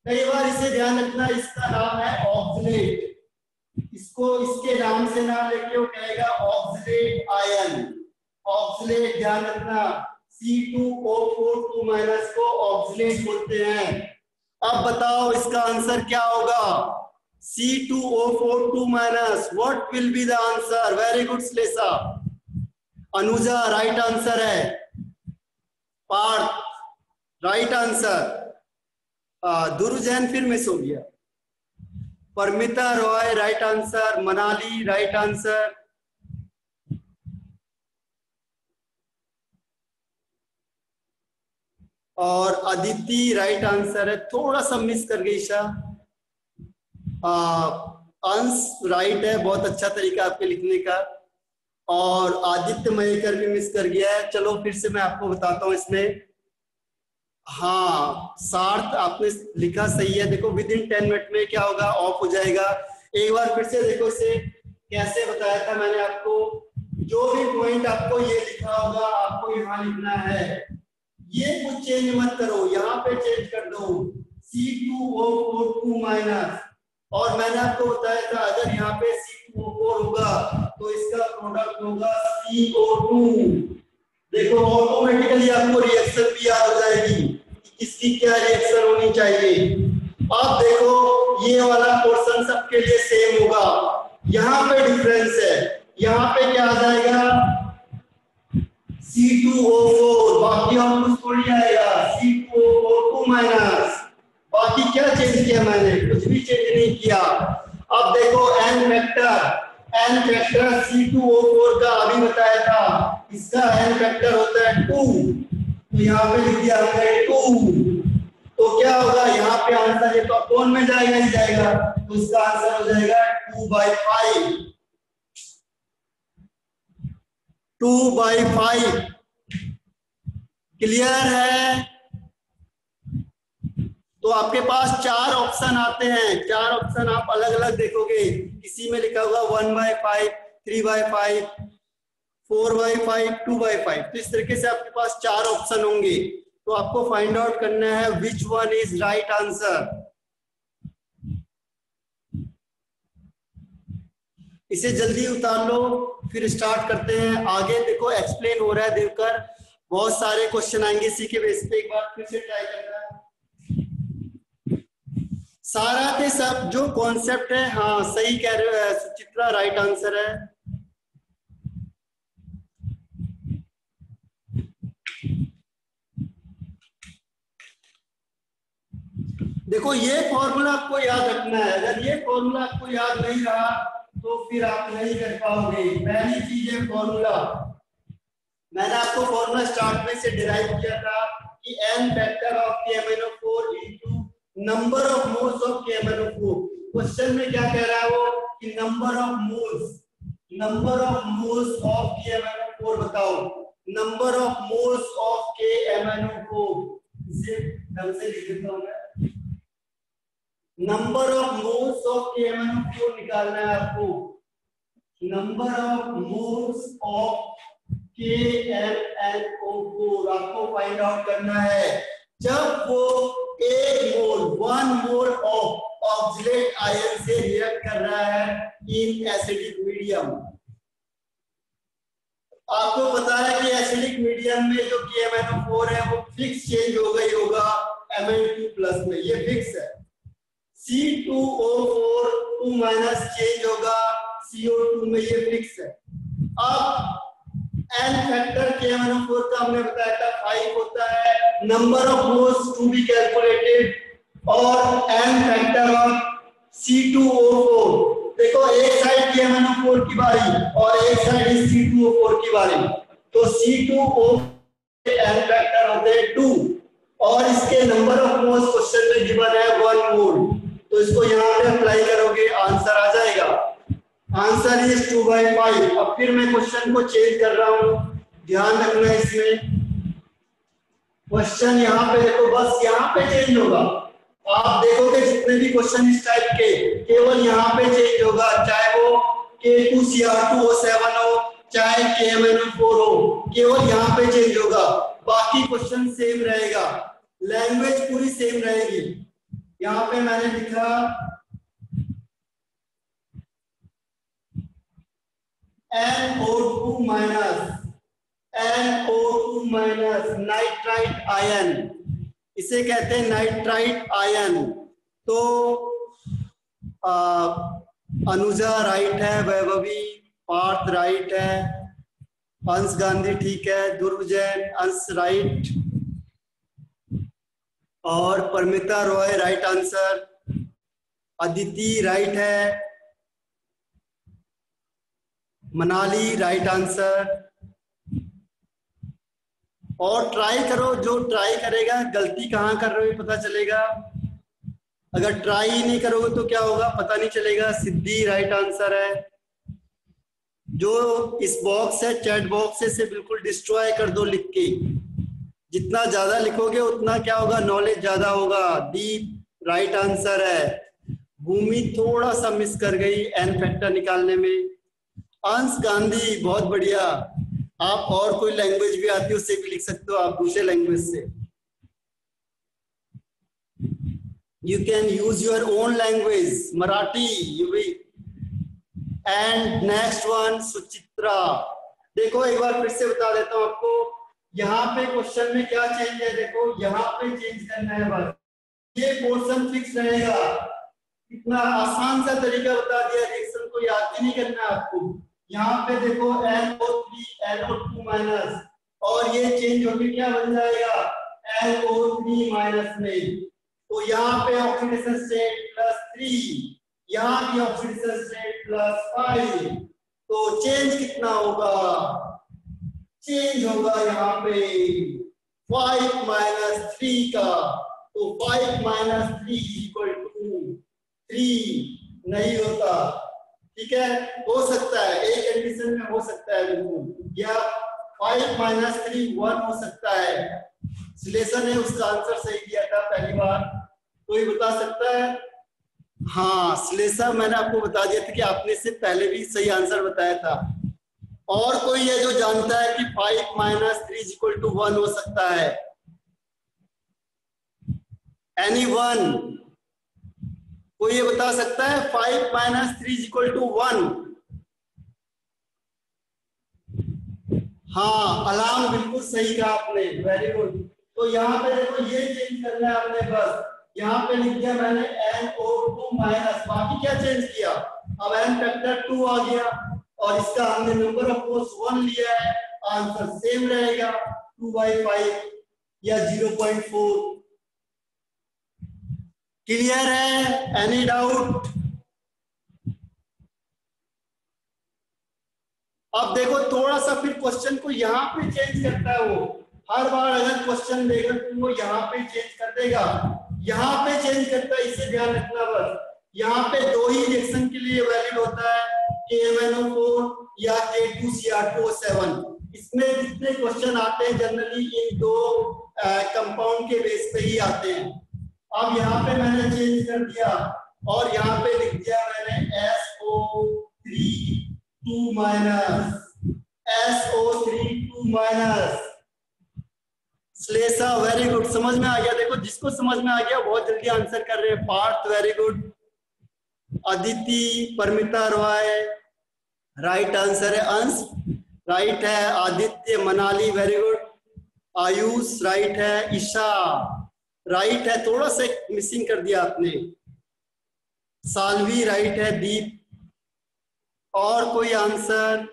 कई बार इसे ध्यान रखना, इसका नाम है ऑक्सीलेट इसको इसके नाम से ना लेके वो कहेगा ऑक्सीलेट आयन ऑक्सीलेट ध्यान रखना। C2O4 माइनस को ऑक्सीलेट बोलते हैं। अब बताओ इसका आंसर क्या होगा? C2O4 minus what will be the answer very good Shlesha Anuja right answer है। पार्थ राइट आंसर दुरु जैन फिर मिस हो गया। Paramita Roy right answer Manali right answer और अदिति राइट आंसर है। थोड़ा सा मिस कर गई शाह अंश राइट है, बहुत अच्छा तरीका आपके लिखने का। और आदित्य मयकर भी मिस कर गया है। चलो, फिर से मैं आपको बताता हूँ इसमें। हाँ सार्थ आपने लिखा सही है। देखो विद इन टेन मिनट में क्या होगा? ऑफ़ हो जाएगा। एक बार फिर से देखो इसे कैसे बताया था मैंने आपको। जो भी पॉइंट आपको ये लिखा होगा, आपको यहाँ लिखना है। ये कुछ चेंज मत करो। यहाँ पे चेंज कर दो। C two O four two minus और मैंने आपको बताया था, अगर यहाँ पे सी टू ओ फोर होगा तो इसका प्रोडक्ट होगा सी ओ टू देखो ऑटोमेटिकली आपको क्या रिएक्शन होनी चाहिए? अब देखो, ये वाला पोर्शन सबके लिए सेम होगा। यहाँ पे डिफरेंस है। यहाँ पे क्या आ जाएगा? C2O4 बाकी और कुछ थोड़ी आएगा। C2O4 टू माइनस बाकी क्या चेंज किया मैंने? कुछ भी चेंज नहीं किया। अब देखो, n factor n factor C2O4 का अभी बताया था। इसका n फैक्टर होता है टू तो यहाँ पे लिख दिया हमने टू तो क्या होगा? यहाँ पे आंसर ये तो कौन में जाएगा? ही जाएगा। तो इसका आंसर हो जाएगा two by five two by five clear है? तो आपके पास चार ऑप्शन आते हैं। चार ऑप्शन आप अलग अलग देखोगे। किसी में लिखा होगा one by five three by five four by five two by five तो इस तरीके से आपके पास चार ऑप्शन होंगे। तो आपको फाइंड आउट करना है which one is right answer इसे जल्दी उतार लो, फिर स्टार्ट करते हैं। आगे देखो एक्सप्लेन हो रहा है देवकर। बहुत सारे क्वेश्चन आएँगे इसी के बेस पे। एक बार फिर से ट्राई करना। सारा के सब जो कॉन्सेप्ट है हाँ सही कह रहे हो, सुचित्रा राइट आंसर है। देखो, ये फॉर्मूला आपको याद रखना है। अगर ये फॉर्मूला आपको याद नहीं रहा तो फिर आप नहीं कर पाओगे। पहली चीज़ है फॉर्मूला मैंने आपको फॉर्मूला स्टार्ट में से डिराइव किया था कि n factor of KMnO4 into number of moles of KMnO4 question में क्या कह रहा है वो? कि number of moles number of moles of KMnO4 बताओ। Number of moles of K M KMnO4 इसे ढंग से लिख देता हूँ मैं। Number of moles of KMnO4 निकालना है आपको। Number of moles of KMnO4 आपको फाइंड आउट करना है। जब वो एक mole one mole of oxidant ion से रिएक्ट कर रहा है इन एसिडिक मीडियम आपको पता है कि एसिडिक मीडियम में जो KMnO4 है, वो फिक्स चेंज हो गई होगा Mn2 प्लस में। ये फिक्स है। C2O4 2 माइनस चेंज होगा CO2 में ये फिक्स है। अब n फैक्टर KMnO4 का हमने बताया था 5 होता है number of moles to be calculated और n फैक्टर ऑफ़ C2O4 देखो, एक साइड KMnO4 की बारी, और एक साइड C2O4 की बारी। तो C2O n फैक्टर होते हैं 2 और इसके नंबर ऑफ़ मोल्स क्वेश्चन में गिवन है 1 मोल तो इसको यहाँ पे अप्लाई करोगे आंसर आ जाएगा। Answer is two by five अब फिर मैं क्वेश्चन को चेंज कर रहा हूँ। ध्यान रखना इसमें। क्वेश्चन यहाँ पे देखो, बस यहाँ पे चेंज होगा। आप देखोगे जितने भी क्वेश्चन इस टाइप के, केवल यहाँ पे चेंज होगा। चाहे वो K two C R two O seven हो, चाहे के एम एन फोर हो, केवल यहाँ पे चेंज होगा। बाकी क्वेश्चन सेम रहेगा। लैंग्वेज पूरी सेम रहेगी। यहाँ पे मैंने लिखा NO2 minus NO2 minus nitrite ion इसे कहते हैं नाइट्राइट आयन तो आ, अनुजा राइट है वैभवी पार्थ राइट है अंश गांधी ठीक है ध्रुव जैन अंश राइट और Paramita Roy right answer Aditi right है. मनाली राइट आंसर और ट्राई करो, जो ट्राई करेगा, गलती कहाँ कर रहे हो पता चलेगा. अगर ट्राई नहीं करोगे तो क्या होगा, पता नहीं चलेगा. सिद्धि राइट आंसर है. जो इस बॉक्स है चैट बॉक्स है से बिल्कुल डिस्ट्रॉय कर दो लिख के. जितना ज़्यादा लिखोगे, उतना क्या होगा? नॉलेज ज़्यादा होगा। दीप राइट आंसर है। भूमि थोड़ा सा मिस कर गई एन फैक्टर निकालने में। अंश गांधी बहुत बढ़िया। आप और कोई लैंग्वेज भी आती है, उससे भी लिख सकते हो। आप दूसरे लैंग्वेज से। You can use your own language Marathi भी एंड नेक्स्ट वन सुचित्रा देखो, एक बार फिर से बता देता हूँ आपको। यहाँ पे क्वेश्चन में क्या चेंज है? देखो, यहाँ पे चेंज करना है बस। ये पोर्शन फिक्स रहेगा। इतना आसान सा तरीका बता दिया रिएक्शन को याद भी नहीं करना आपको। यहाँ पे देखो NO3 NO2 माइनस और ये चेंज होकर क्या बन जाएगा? NO3 माइनस में। तो यहाँ पे ऑक्सीडेशन स्टेट प्लस थ्री यहाँ की ऑक्सीडेशन स्टेट प्लस फाइव तो चेंज कितना होगा? चेंज होगा यहाँ पे। फाइव माइनस थ्री का। तो five minus three equal to three नहीं होता। ठीक है? हो सकता है। एक कंडीशन में हो सकता है या फाइव माइनस थ्री वन हो सकता है। सिलेशन ने उसका आंसर सही दिया था पहली बार। कोई बता सकता है? हाँ सिलेसा मैंने आपको बता दिया था कि आपने से पहले भी सही आंसर बताया था। और कोई है जो जानता है कि five minus three equal to one हो सकता है? Any one? कोई ये बता सकता है? Five minus three equal to one. हाँ अलार्म बिल्कुल सही कहा आपने। वेरी गुड तो यहाँ पे देखो, ये चेंज करना है आपने बस। यहाँ पे लिख दिया मैंने एन ओ टू माइनस बाकी क्या चेंज किया? अब एन फैक्टर टू आ गया। और इसका हमने नंबर ऑफ़ कोर्स वन लिया है। आंसर सेम रहेगा। टू बाई फाइव या ज़ीरो पॉइंट फोर क्लियर है? एनी डाउट अब देखो, थोड़ा सा फिर क्वेश्चन को यहाँ पे चेंज करता है वो। हर बार अगर क्वेश्चन देगा तो वो यहाँ पे चेंज कर देगा। यहाँ पे चेंज करता है, इसे ध्यान रखना बस। यहाँ पे दो ही रिएक्शन के लिए वैलिड होता है। के एम एन ओ फोर या K two C R two seven इसमें जितने क्वेश्चन आते हैं जनरली इन दो कंपाउंड के बेस पे ही आते हैं। अब यहाँ पे मैंने चेंज कर दिया और यहाँ पे लिख दिया मैंने S O three two minus S O three two minus Shlesha very good समझ में आ गया? देखो, जिसको समझ में आ गया, बहुत जल्दी आंसर कर रहे हैं। Parth very good Aditi Paramita Roy right answer है अंश राइट है Aditya, Manali very good Ayush right है ईशा राइट है, थोड़ा सा मिसिंग कर दिया आपने. सालवी राइट है दीप. और कोई आंसर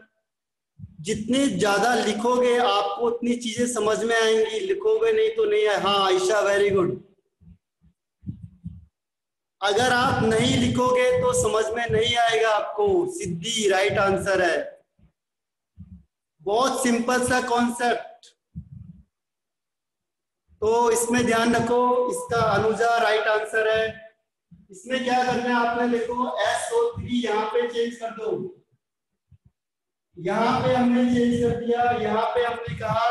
जितने ज़्यादा लिखोगे, आपको उतनी चीज़ें समझ में आएँगी. लिखोगे नहीं तो नहीं है हाँ आयशा वेरी गुड अगर आप नहीं लिखोगे तो समझ में नहीं आएगा आपको। सिद्धि राइट आंसर है। बहुत सिंपल सा कॉन्सेप्ट तो इसमें ध्यान रखो, इसका अनुजा राइट आंसर है। इसमें क्या करना है आपने, देखो एस ओ थ्री यहाँ पे चेंज कर दो। यहाँ पे हमने चेंज कर दिया, यहाँ पे हमने कहा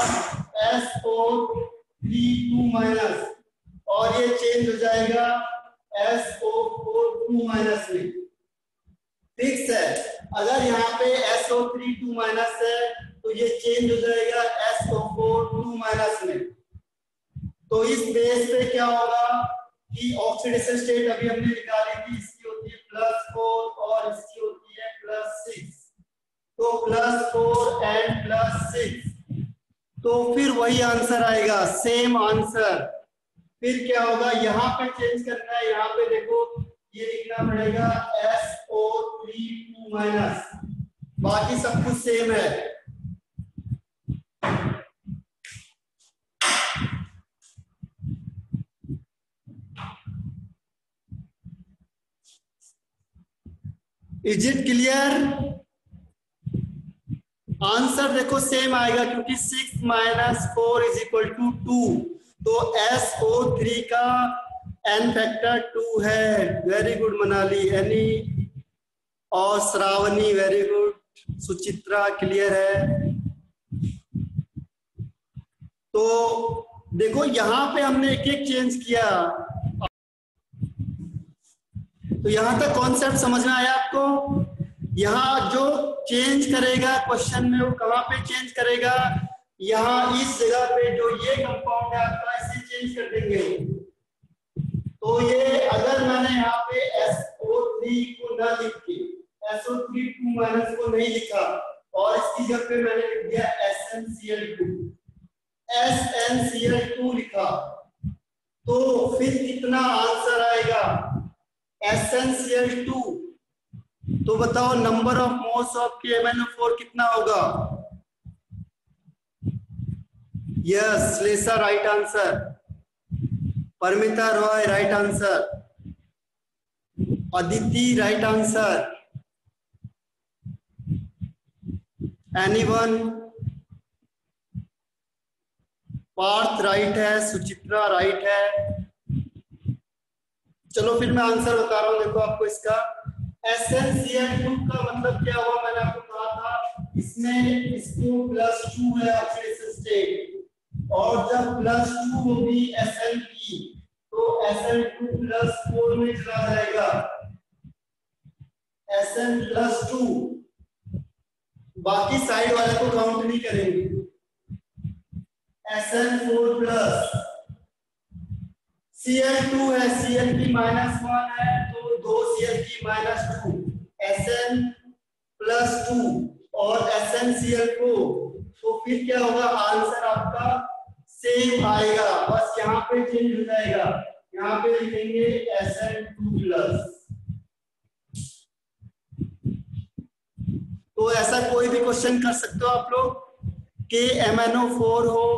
S O three two minus और ये चेंज हो जाएगा। S O four two minus में फिक्स है अगर यहाँ पे S O three two minus है तो ये चेंज हो जाएगा S O four two minus में. तो इस बेस पे क्या होगा कि ऑक्सीडेशन स्टेट अभी हमने निकाली थी, इसकी होती है प्लस फोर और इसकी होती है प्लस सिक्स तो plus four and plus six तो फिर वही आंसर आएगा सेम आंसर फिर क्या होगा? यहाँ पे चेंज करना है, यहाँ पे देखो, ये लिखना पड़ेगा S O three two minus बाकी सब कुछ सेम है। इज़ इट क्लियर आंसर देखो सेम आएगा, क्योंकि six minus four is equal to two तो एस ओ थ्री का एन फैक्टर टू है. वेरी गुड मनाली एनी और Shravani very good Suchitra clear है. तो देखो, यहाँ पे हमने एक एक चेंज किया. तो यहाँ तक कॉन्सेप्ट समझना आया आपको? यहाँ जो चेंज करेगा क्वेश्चन में वो कहाँ पे चेंज करेगा? यहाँ इस जगह पे जो ये कंपाउंड है आपका इसे चेंज कर देंगे। तो ये अगर मैंने यहाँ पे SO3 को ना लिख के SO3 टू माइनस को नहीं लिखा, और इसकी जगह पे मैंने लिख दिया SnCl2 SnCl2 लिखा तो फिर कितना आंसर आएगा? SnCl2 तो बताओ number of moles of KMnO4 कितना होगा? Yes Lesa right answer Paramita Roy right answer Aditi right answer anyone Parth right है. सुचित्रा राइट है. चलो फिर मैं आंसर बता रहा हूँ। देखो आपको इसका एसएनसीएल टू का मतलब क्या हुआ? मैंने आपको कहा था, इसमें इसको प्लस टू है स्टेट और जब प्लस टू होगी एसएल की तो S L two plus four में चला जाएगा? एसएन प्लस टू बाकी साइड वाले को काउंट नहीं करेंगे। SN four plus CL two है सीएल की माइनस वन है तो दो सी एल की minus two S N plus two और एस एन सी एल को तो फिर क्या होगा? आंसर आपका सेम आएगा बस यहाँ पे चेंज हो जाएगा। यहाँ पे लिखेंगे एस एन टू प्लस तो ऐसा कोई भी क्वेश्चन कर सकते हो आप लोग के एम एन ओ फोर हो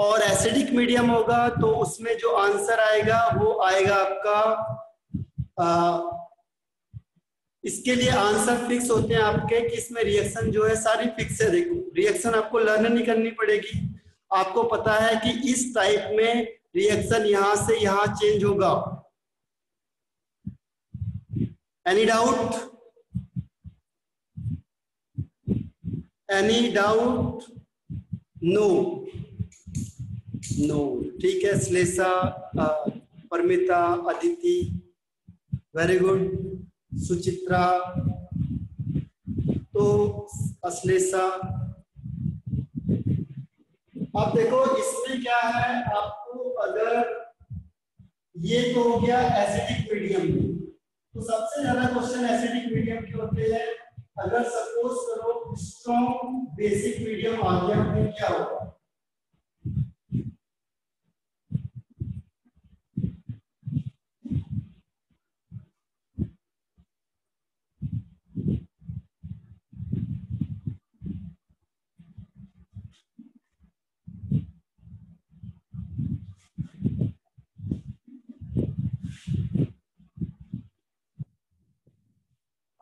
और एसिडिक मीडियम होगा तो उसमें जो आंसर आएगा वो आएगा आपका आ, इसके लिए आंसर फिक्स होते हैं आपके कि इसमें रिएक्शन जो है सारी फिक्स है। देखो रिएक्शन आपको लर्न नहीं करनी पड़ेगी। आपको पता है कि इस टाइप में रिएक्शन यहाँ से यहाँ चेंज होगा। Any doubt any doubt no no ठीक है, श्लेषा परमिता, अदिति वेरी गुड सुचित्रा तो अश्लेषा अब देखो, इसमें क्या है? आपको अगर ये तो हो गया एसिडिक मीडियम तो सबसे ज़्यादा क्वेश्चन एसिडिक मीडियम के होते हैं। अगर सपोज़ करो स्ट्रॉन्ग बेसिक मीडियम आ गया तो क्या होगा?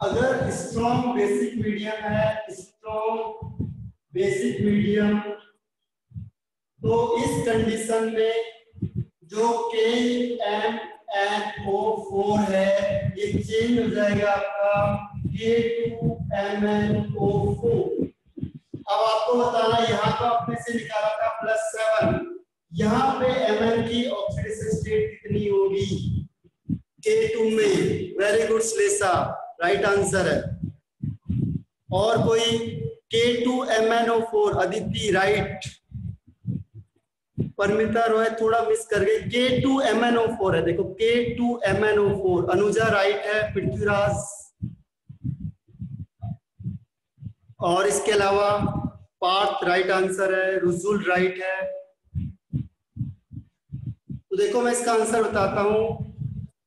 अगर स्ट्रॉन्ग बेसिक मीडियम है स्ट्रॉन्ग बेसिक मीडियम तो इस कंडीशन में जो के एम एन ओ फोर है, ये चेंज हो जाएगा आपका K two M N O four अब आपको बताना, यहाँ तो आपने से निकाला था प्लस सेवन यहाँ पे एम एन की ऑक्सीडेशन स्टेट कितनी होगी? के टू में। Very good Shlesha. Right answer है। और कोई K two M N O four Aditi right Paramita Roy थोड़ा मिस कर गई। K two M N O four है। देखो K two M N O four Anuja right है, पृथ्वीराज। और इसके अलावा पार्थ राइट आंसर है, रुजुल राइट है। तो देखो, मैं इसका आंसर बताता हूँ।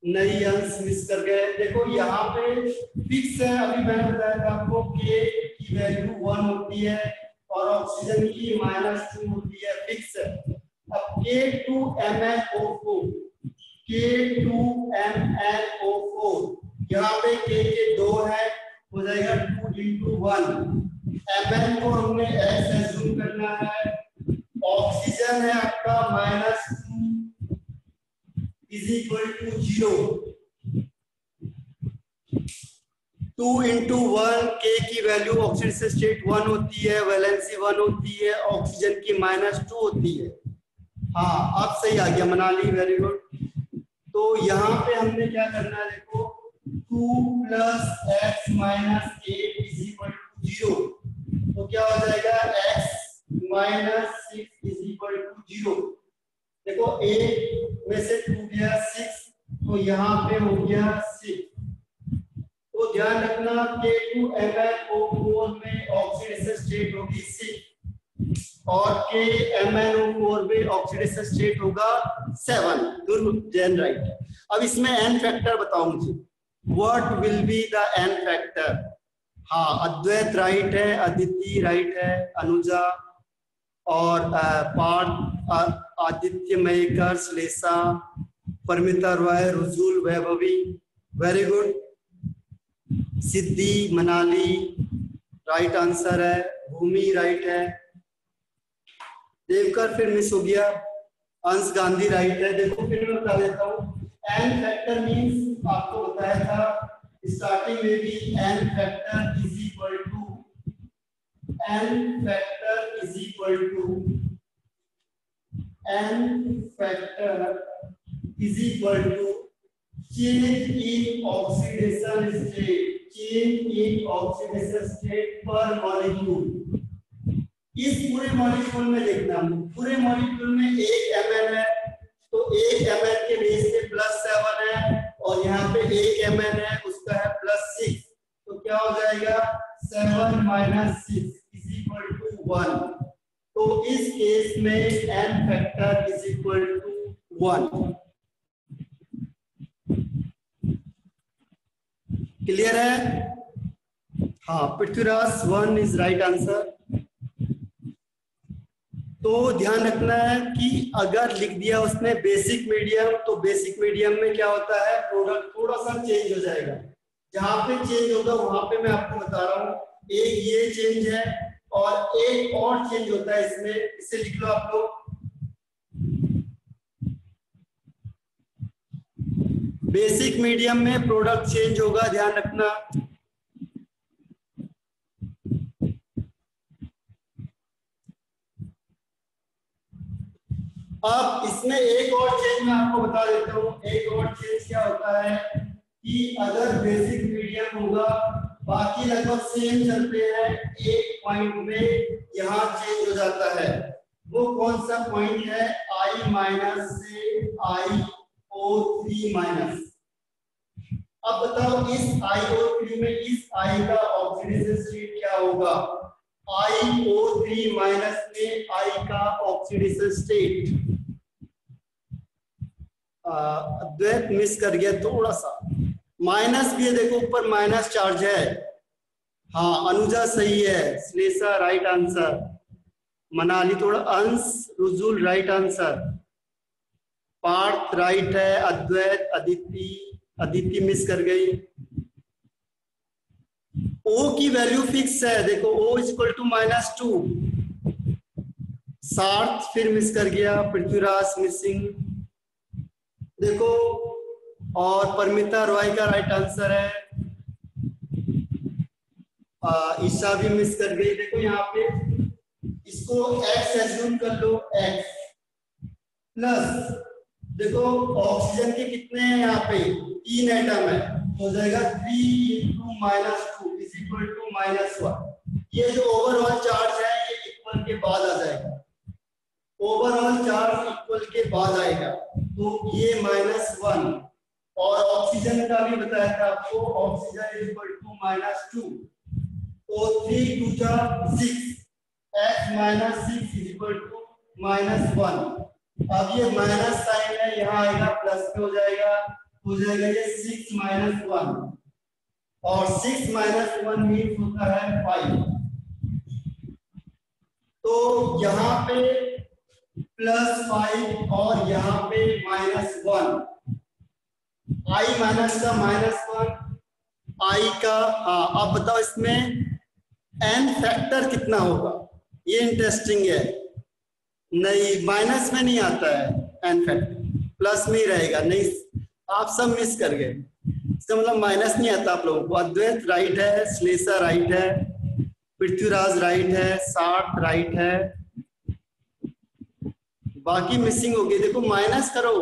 नई अंश मिस कर गए। देखो, यहाँ पे फिक्स है। अभी मैंने बताया था आपको के की वैल्यू वन होती है और ऑक्सीजन की माइनस टू होती है। फिक्स है। अब K two M N O four K two M N O four यहाँ पे के के दो है। हो जाएगा two into one M N को हमने एस एज्यूम करना है। ऑक्सीजन है आपका minus is equal to zero two into one K की वैल्यू ऑक्सीजन से स्टेट वन होती है वैलेंसी वन होती है ऑक्सीजन की माइनस टू होती है। हाँ अब सही आ गया, मनाली वेरी गुड तो यहाँ पे हमने क्या करना है, देखो two plus x minus eight is equal to zero तो क्या हो जाएगा x minus six is equal to zero देखो एट में से टू गया सिक्स तो यहाँ पे हो गया सिक्स तो ध्यान रखना के टू एम एन में ऑक्सीडेशन स्टेट होगी सिक्स और K M N O four में ऑक्सीडेशन स्टेट होगा सेवन ध्रुव जैन राइट अब इसमें एन फैक्टर बताओ मुझे. What will be the N factor हाँ अद्वैत राइट है, अदिति राइट है, अनुजा और Parth Aditya Mayakar Shlesha Paramita Roy Rujul, Vaibhavi very good Siddhi, Manali right answer है, भूमि राइट है। देवकर फिर मिस हो गया। अंश गांधी राइट है। देखो, फिर मैं बता देता हूँ। एन फैक्टर मींस आपको बताया था स्टार्टिंग में भी N factor is N factor is equal to N factor is equal to change in oxidation state change in oxidation state per molecule. इस पूरे मॉलिक्यूल में देखना, पूरे मॉलिक्यूल में एक एमएन है तो एक एमएन के बेस पे प्लस सेवन है, और यहाँ पे एक एमएन है, उसका है प्लस सिक्स तो क्या हो जाएगा? सेवन माइनस सिक्स वन तो इस केस में N factor is equal to one clear है? हाँ Prithviraj one is right answer तो ध्यान रखना है कि अगर लिख दिया उसने बेसिक मीडियम तो बेसिक मीडियम में क्या होता है? प्रोडक्ट थोड़ा सा चेंज हो जाएगा। जहाँ पे चेंज होगा, वहाँ पे मैं आपको बता रहा हूँ। एक ये चेंज है और एक और चेंज होता है इसमें, इसे लिख लो आप लोग। बेसिक मीडियम में प्रोडक्ट चेंज होगा, ध्यान रखना। अब इसमें एक और चेंज मैं आपको बता देता हूँ। एक और चेंज क्या होता है कि अगर बेसिक मीडियम होगा बाकी लगभग सेम चलते हैं। एक पॉइंट में यहाँ चेंज हो जाता है। वो कौन सा पॉइंट है? आई माइनस से आई ओ थ्री माइनस अब बताओ, इस आई ओ थ्री में इस आई का ऑक्सीडेशन स्टेट क्या होगा? आई ओ थ्री माइनस में आई का ऑक्सीडेशन स्टेट मिस कर गया थोड़ा सा। माइनस भी है देखो, ऊपर माइनस चार्ज है। हाँ अनुजा सही है। श्लेषा राइट आंसर मनाली थोड़ा Ansh, Rujul right answer Parth right है, अद्वैत, अदिति अदिति मिस कर गई। ओ की वैल्यू फिक्स है। देखो O is equal to minus two Sarth फिर मिस कर गया, पृथ्वीराज मिसिंग देखो और परमिता रॉय का राइट आंसर है। ईशा भी मिस कर गई। देखो यहाँ पे, इसको एक्स एज्यूम कर लो एक्स प्लस देखो ऑक्सीजन के कितने हैं यहाँ पे? तीन एटम है। हो जाएगा three into minus two is equal to minus one ये जो ओवरऑल चार्ज है, ये इक्वल के बाद आ जाएगा। ओवरऑल चार्ज इक्वल के बाद आएगा। तो ये माइनस वन और ऑक्सीजन का भी बताया था आपको oxygen is equal to minus two तो थ्री टू जा six x minus six is equal to minus one अब ये माइनस साइन है, यहाँ आएगा प्लस में हो जाएगा हो जाएगा ये सिक्स माइनस वन और सिक्स माइनस वन मीन होता है फाइव तो यहाँ पे प्लस फाइव और यहाँ पे माइनस वन आई माइनस का माइनस वन, आई का हाँ आप बताओ इसमें एन फैक्टर कितना होगा? ये इंटरेस्टिंग है। नहीं माइनस में नहीं आता है एन फैक्टर प्लस में ही रहेगा। नहीं, आप सब मिस कर गए। इसका मतलब माइनस नहीं आता आप लोगों को। अद्वैत राइट है, श्लेषा राइट है, पृथ्वीराज राइट है, साठ राइट है। बाकी मिसिंग होगी देखो माइनस करो।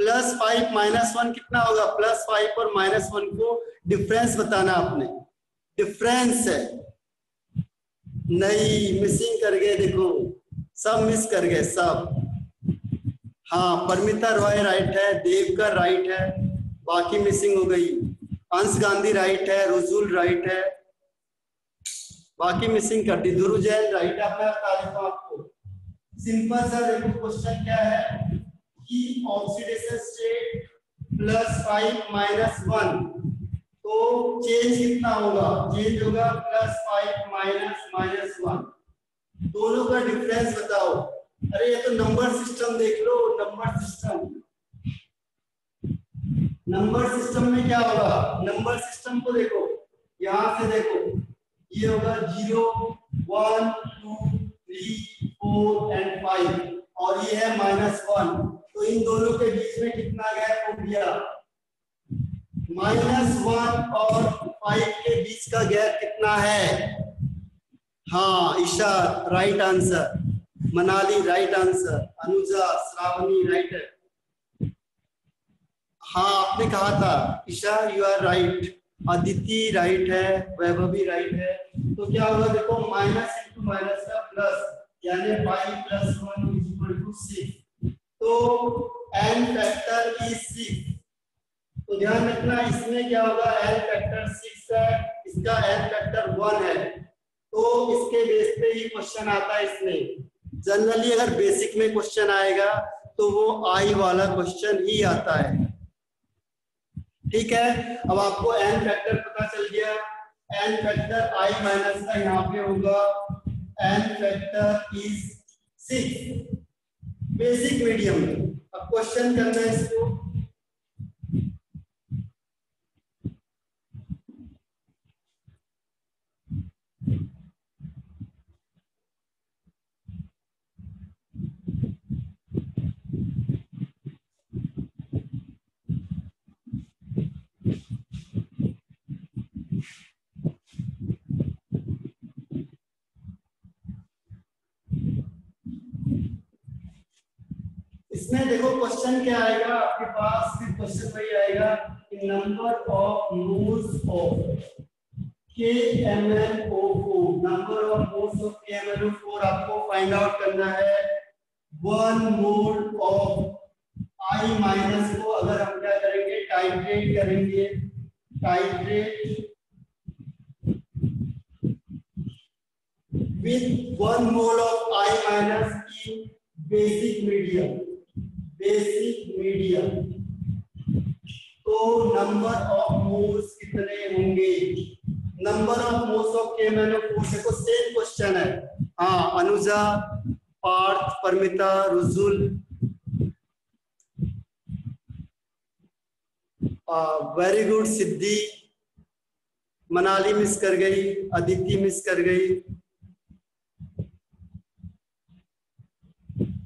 प्लस फाइव माइनस वन कितना होगा? प्लस फाइव और माइनस वन को डिफरेंस बताना आपने। डिफरेंस है। नहीं मिसिंग कर गए, देखो। सब मिस कर गए, सब। हाँ परमिता रॉय राइट है, देवकर राइट है, बाकी मिसिंग हो गई। अंश गांधी राइट है, रुजुल राइट है। बाकी मिसिंग कर दी। ध्रुव जैन राइट है बता देता आपको। सिंपल सा देखो क्वेश्चन क्या है? कि oxidation state plus five minus one तो चेंज कितना होगा? चेंज होगा plus five minus minus one दोनों का डिफरेंस बताओ। अरे, ये तो नंबर सिस्टम देख लो नंबर सिस्टम नंबर सिस्टम में क्या होगा? नंबर सिस्टम को देखो। यहाँ से देखो। ये होगा zero one two three four and five और ये है माइनस वन तो इन दोनों के बीच में कितना गैप हो? गया माइनस वन और फाइव के बीच का गैप कितना है? हाँ Isha right answer Manali right answer Anuja, Shravani right हाँ आपने कहा था, Isha you are right Aditi right है, वैभवी राइट है। तो क्या होगा, देखो माइनस इंटू माइनस का प्लस यानी five plus one equal to six तो एन फैक्टर इज़ सिक्स तो ध्यान रखना, इसमें क्या होगा? एन फैक्टर सिक्स है, इसका एन फैक्टर वन है। तो इसके बेस पे ही क्वेश्चन आता है इसमें। जनरली अगर बेसिक में क्वेश्चन आएगा तो वो आई वाला क्वेश्चन ही आता है। ठीक है? अब आपको एन फैक्टर पता चल गया। एन फैक्टर आई माइनस का यहाँ पे होगा। N factor is six basic medium अब क्वेश्चन करना है इसको इसमें देखो क्वेश्चन क्या आएगा? आपके पास फिर क्वेश्चन वही आएगा, कि number of moles of K M N O four number of moles of K M N O four आपको फाइंड आउट करना है। One mole of I minus को अगर हम क्या करेंगे? टाइट्रेट करेंगे। Titrate with one mole of I minus in basic medium. Basic medium. तो नंबर ऑफ़ मोल्स कितने होंगे? नंबर ऑफ़ मोल्स ऑफ़ के मैंने पूछे को सेम क्वेश्चन है। हाँ Anuja Parth Paramita Rujul very good Siddhi Manali miss कर गई अदिति मिस कर गई।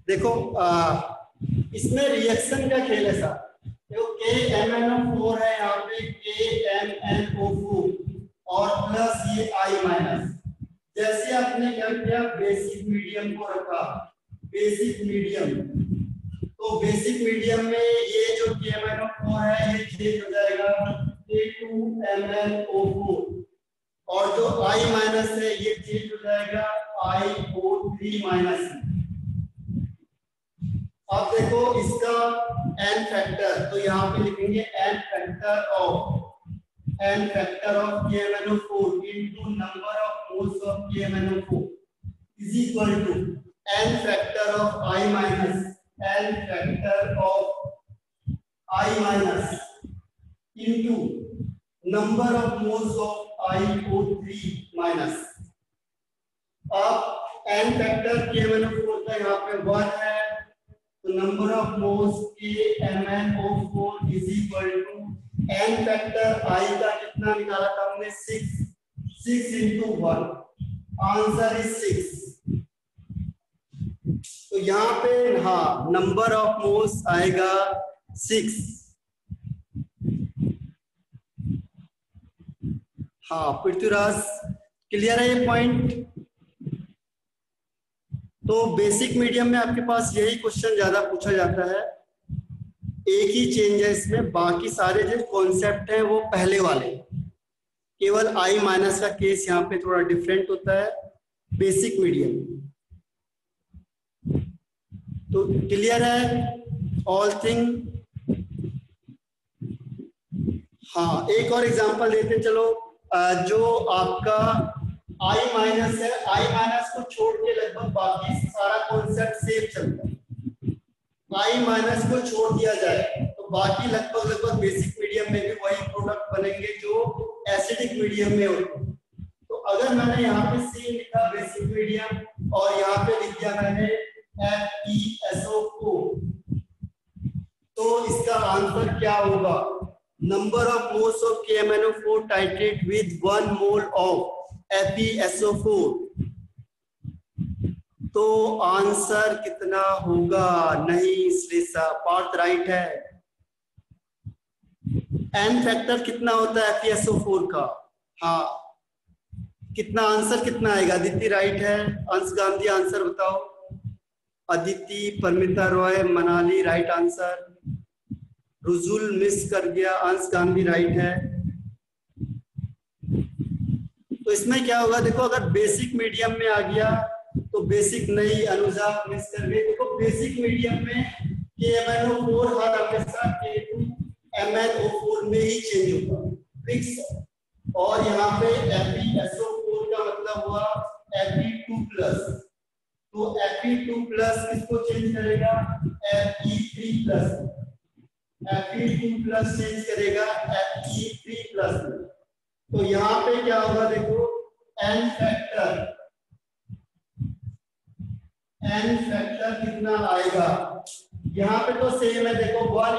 देखो आ, इसमें रिएक्शन का खेल है सर? देखो के एम एन ओ फोर है यहाँ पे K M N O four और प्लस ये आई माइनस जैसे आपने क्या किया बेसिक मीडियम को रखा। बेसिक मीडियम तो बेसिक मीडियम में ये जो के एम एन ओ फोर है, ये चेंज हो जाएगा K two M N O four और जो आई माइनस है, ये चेंज हो जाएगा आई ओ थ्री माइनस अब देखो इसका एन फैक्टर तो यहाँ पे लिखेंगे N factor of N factor of K M four into number of moles of K M four is equal to N factor of I minus N factor of I minus into number of moles of I O three minus अब N factor K M four का यहाँ पे one है तो number of moles के MnO4 is equal to n factor i का कितना निकाला था हमने? 6 6 into 1 आंसर इज़ 6 तो यहाँ पे हाँ नंबर ऑफ़ मोल्स आएगा 6 हाँ पृथ्वीराज क्लियर है ये पॉइंट तो बेसिक मीडियम में आपके पास यही क्वेश्चन ज़्यादा पूछा जाता है। एक ही चेंज है इसमें, बाकी सारे जो कॉन्सेप्ट हैं वो पहले वाले। केवल आई माइनस का केस यहाँ पे थोड़ा डिफरेंट होता है। बेसिक मीडियम तो क्लियर है? ऑल थिंग हाँ एक और एग्जांपल देते हैं, चलो। जो आपका आई माइनस है आई माइनस को छोड़ के लगभग बाकी सारा कॉन्सेप्ट सेम चलता है। आई माइनस को छोड़ दिया जाए तो बाकी लगभग लगभग बेसिक मीडियम में भी वही प्रोडक्ट बनेंगे जो एसिडिक मीडियम में होते हैं। तो अगर मैंने यहाँ पे सी लिखा बेसिक मीडियम और यहाँ पे लिख दिया मैंने एफ़ ई एस ओ को तो इसका आंसर क्या होगा? Number of moles of KMnO4 titrate with one mole of FeSO4 तो आंसर कितना होगा? नहीं श्रेषा पार्थ राइट है। एन फैक्टर कितना होता है FeSO4 का? हाँ। कितना आंसर कितना आएगा? अदिति राइट है। अंश गांधी, आंसर बताओ। Aditi Paramita Roy, Manali, right answer. Rujul miss कर गया, अंश गांधी राइट है। तो इसमें क्या होगा, देखो अगर बेसिक मीडियम में आ गया तो बेसिक नहीं, अनुजा मिस कर गई देखो बेसिक मीडियम में K M N O four हर हमेशा K two M N O four में ही चेंज होगा फिक्स और यहाँ पे एस ओ फोर का मतलब हुआ एफ़ टू प्लस तो एफ़ टू प्लस किसको चेंज करेगा? E three plus F two plus change करेगा ई थ्री प्लस में तो यहाँ पे क्या होगा देखो एन फैक्टर एन फैक्टर कितना आएगा? यहाँ पे तो सेम है, देखो one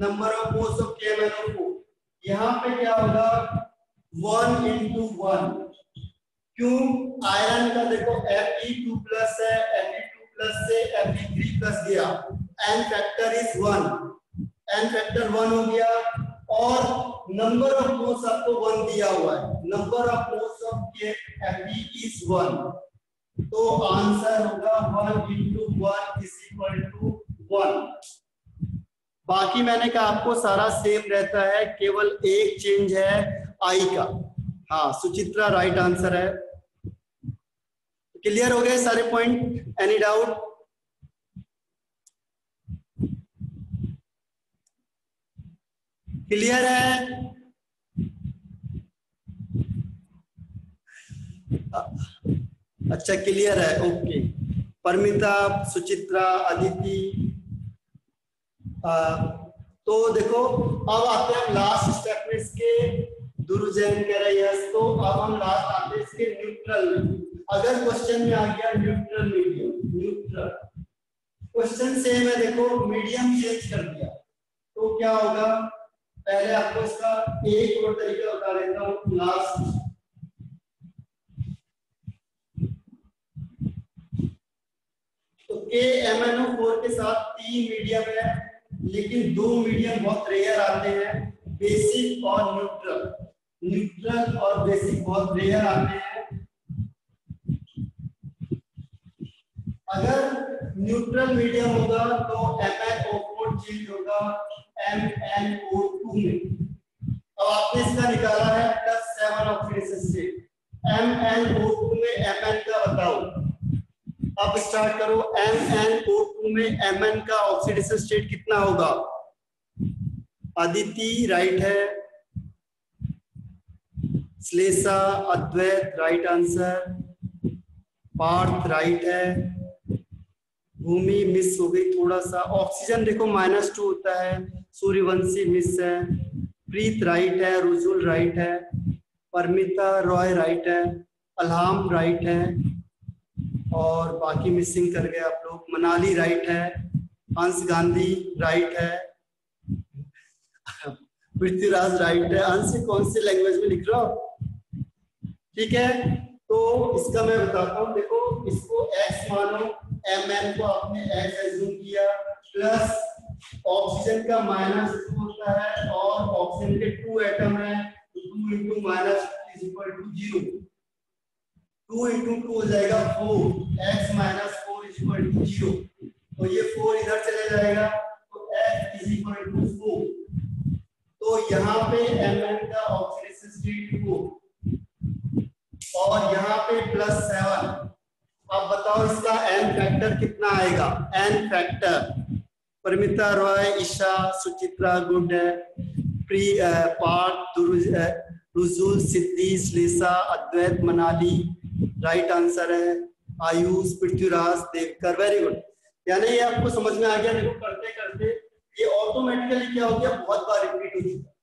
number of moles of KMnO4 यहाँ पे क्या होगा? वन इंटू वन क्यों? आयरन का देखो एफ़ ई टू प्लस है एफ़ ई टू प्लस से एफ़ ई थ्री प्लस गया. N factor is one N factor one हो गया और नंबर ऑफ़ मोल्स आपको वन दिया हुआ है। Number of moles of K Fe is one तो आंसर होगा one into one is equal to one बाकी मैंने कहा आपको सारा सेम रहता है, केवल एक चेंज है आई का। हाँ सुचित्रा राइट आंसर है। क्लियर हो गए सारे पॉइंट एनी डाउट क्लियर है? अच्छा क्लियर है. ओके परमिता, सुचित्रा, अदिति तो देखो, अब आते हैं लास्ट स्टेप में इसके दुर्जैन कह रहे हैं। तो अब हम लास्ट आते हैं इसके न्यूट्रल अगर क्वेश्चन में आ गया neutral medium neutral question same है, देखो मीडियम चेंज कर दिया। तो क्या होगा? पहले आपको इसका एक और तरीका बता देता हूँ लास्ट तो के एम एन ओ फोर के साथ तीन मीडियम है, लेकिन दो मीडियम बहुत रेयर आते हैं बेसिक और न्यूट्रल न्यूट्रल और बेसिक बहुत रेयर आते हैं। अगर न्यूट्रल मीडियम होगा तो M N O four change होगा एम एन ओ अब आपने इसका निकाला है plus seven state M N O two में एम एन का बताओ। अब स्टार्ट करो एम एन ओ टू में एम एन का ऑक्सीडेशन स्टेट कितना होगा? अदिति राइट है। Shlesha, Advait right answer Parth right है। भूमि, मिस हो गई, थोड़ा सा। ऑक्सीजन देखो माइनस टू होता है। सूर्यवंशी मिस है, प्रीत राइट है, रुजुल राइट है, परमिता रॉय राइट है अलहाम राइट है, और बाकी मिसिंग कर गए आप लोग। मनाली राइट है अंश गांधी राइट है, पृथ्वीराज राइट है। अंश कौन से लैंग्वेज में लिख रहा हो ठीक है तो इसका मैं बताता हूँ। देखो, इसको एक्स मानो एम एन को आपने एक्स एज्यूम किया प्लस ऑक्सीजन का माइनस टू होता है और ऑक्सीजन के टू एटम है तो two into minus is equal to zero two into two हो जाएगा four x minus four is equal to zero तो ये फोर इधर चले जाएगा तो x is equal to four तो यहाँ पे एम एन का ऑक्सीडेशन स्टेट फोर और यहाँ पे प्लस सेवन अब बताओ इसका एन फैक्टर कितना आएगा? N factor Paramita Roy, Isha, Suchitra good, pre Parth Rujul, Siddhi, Shlesha, Advait, Manali, right answer है, आयुष, पृथ्वीराज, देवकर, वेरी गुड। यानी ये आपको समझ में आ गया, देखो, करते करते, ये ऑटोमेटिकली क्या हो गया, बहुत बार रिपीट हो चुका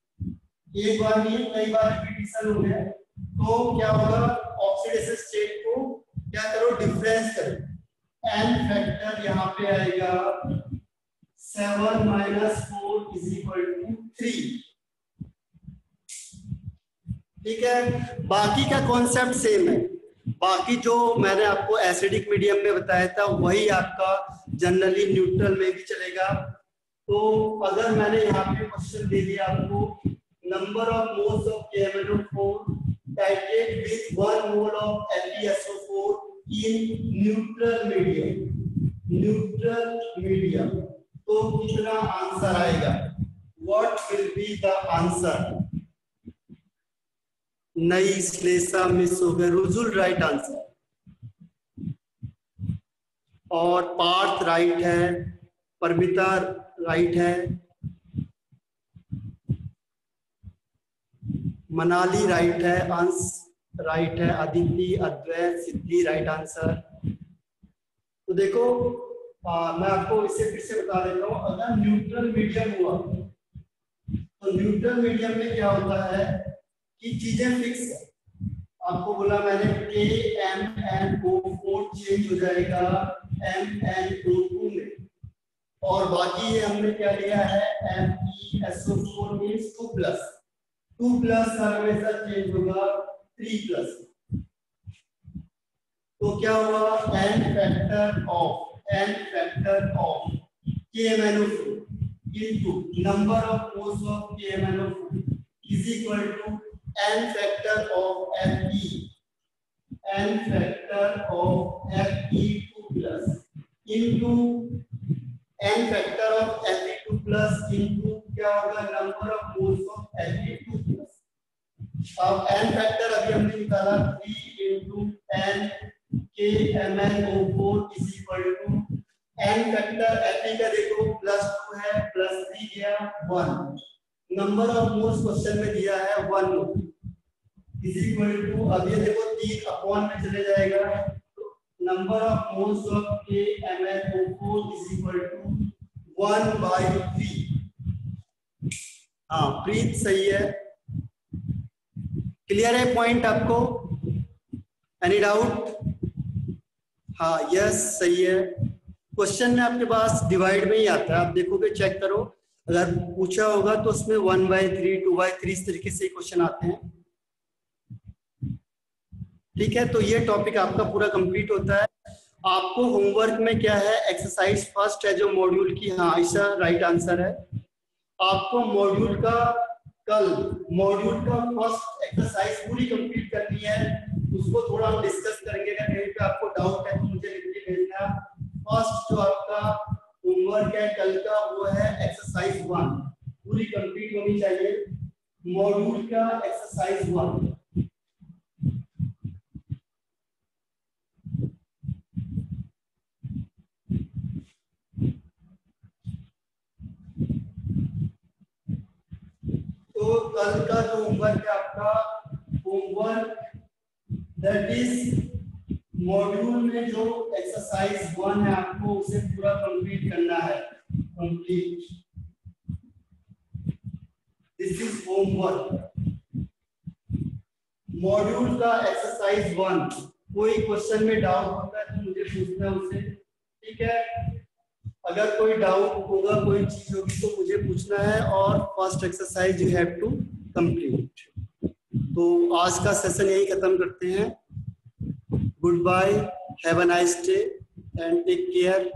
एक बार नहीं, कई बार रिपीटिशन हो गया। तो क्या होगा ऑक्सीडेशन स्टेट को क्या करो डिफरेंस करो। एन फैक्टर यहाँ पे आएगा seven minus four is equal to three ठीक है बाकी का कॉन्सेप्ट सेम है बाकी जो मैंने आपको एसिडिक मीडियम में बताया था, वही आपका जनरली न्यूट्रल में भी चलेगा तो अगर मैंने यहाँ पे क्वेश्चन दे दिया आपको number of moles of KMnO4 titrate with one mole of FeSO4 in neutral medium. Neutral medium. तो कितना आंसर आएगा? What will be the answer? नई श्लेषा मिस हो गए रुजुल राइट आंसर और पार्थ राइट है, परमिता राइट है, मनाली राइट है, अंश राइट है अदिति अद्वैत, सिद्धि राइट आंसर तो देखो मैं आपको इसे फिर से बता देता हूँ, अगर न्यूट्रल मीडियम हुआ तो न्यूट्रल मीडियम में क्या होता है कि चीज़ें फिक्स है। आपको बोला मैंने K M N O four change हो जाएगा एम एन ओ टू में। और बाकी ये हमने क्या लिया है M E S O four means two plus two plus हमेशा चेंज होगा थ्री प्लस तो क्या हुआ? N factor of number of moles of K M N is equal to n factor of F E n factor of F E two plus into n factor of F E two plus into क्या होगा? Number of moles of F E two अब n factor अभी हमने निकाला 3 into n k MnO4 is equal to n factor Fe का देखो plus two है plus three गया one number of moles question में दिया है वन इज़ इक्वल टू अब ये देखो, तीन अपॉन में चले जाएगा। Number of moles of K MnO4 is equal to one by three हाँ प्रीत सही है। क्लियर है पॉइंट आपको? एनी डाउट हाँ यस सही है। क्वेश्चन में आपके पास डिवाइड में ही आता है। आप देखोगे चेक करो। अगर पूछा होगा तो उसमें one by three two by three इस तरीके से क्वेश्चन आते हैं। ठीक है तो ये टॉपिक आपका पूरा कंप्लीट होता है। आपको होमवर्क में क्या है? एक्सरसाइज फ़र्स्ट है, जो मॉड्यूल की। हाँ ऐसा राइट आंसर है। आपको मॉड्यूल का कल मॉड्यूल का फ़र्स्ट एक्सरसाइज पूरी कंप्लीट करनी है। उसको थोड़ा हम डिस्कस करेंगे। अगर कहीं पे आपको डाउट है तो मुझे लिख के भेजना। फ़र्स्ट जो आपका होमवर्क है, कल का वो है एक्सरसाइज वन पूरी कंप्लीट होनी चाहिए। मॉड्यूल का एक्सरसाइज वन तो कल का जो होमवर्क है आपका होमवर्क दैट इज़ मॉड्यूल में जो एक्सरसाइज वन है, आपको उसे पूरा कंप्लीट करना है। Complete this is homework module का एक्सरसाइज वन कोई क्वेश्चन में डाउट होता है तो मुझे पूछना उसे। ठीक है? अगर कोई डाउट होगा, कोई चीज़ होगी तो मुझे पूछना है और first exercise you have to complete तो आज का सेशन यही खत्म करते हैं। Good bye have a nice day and take care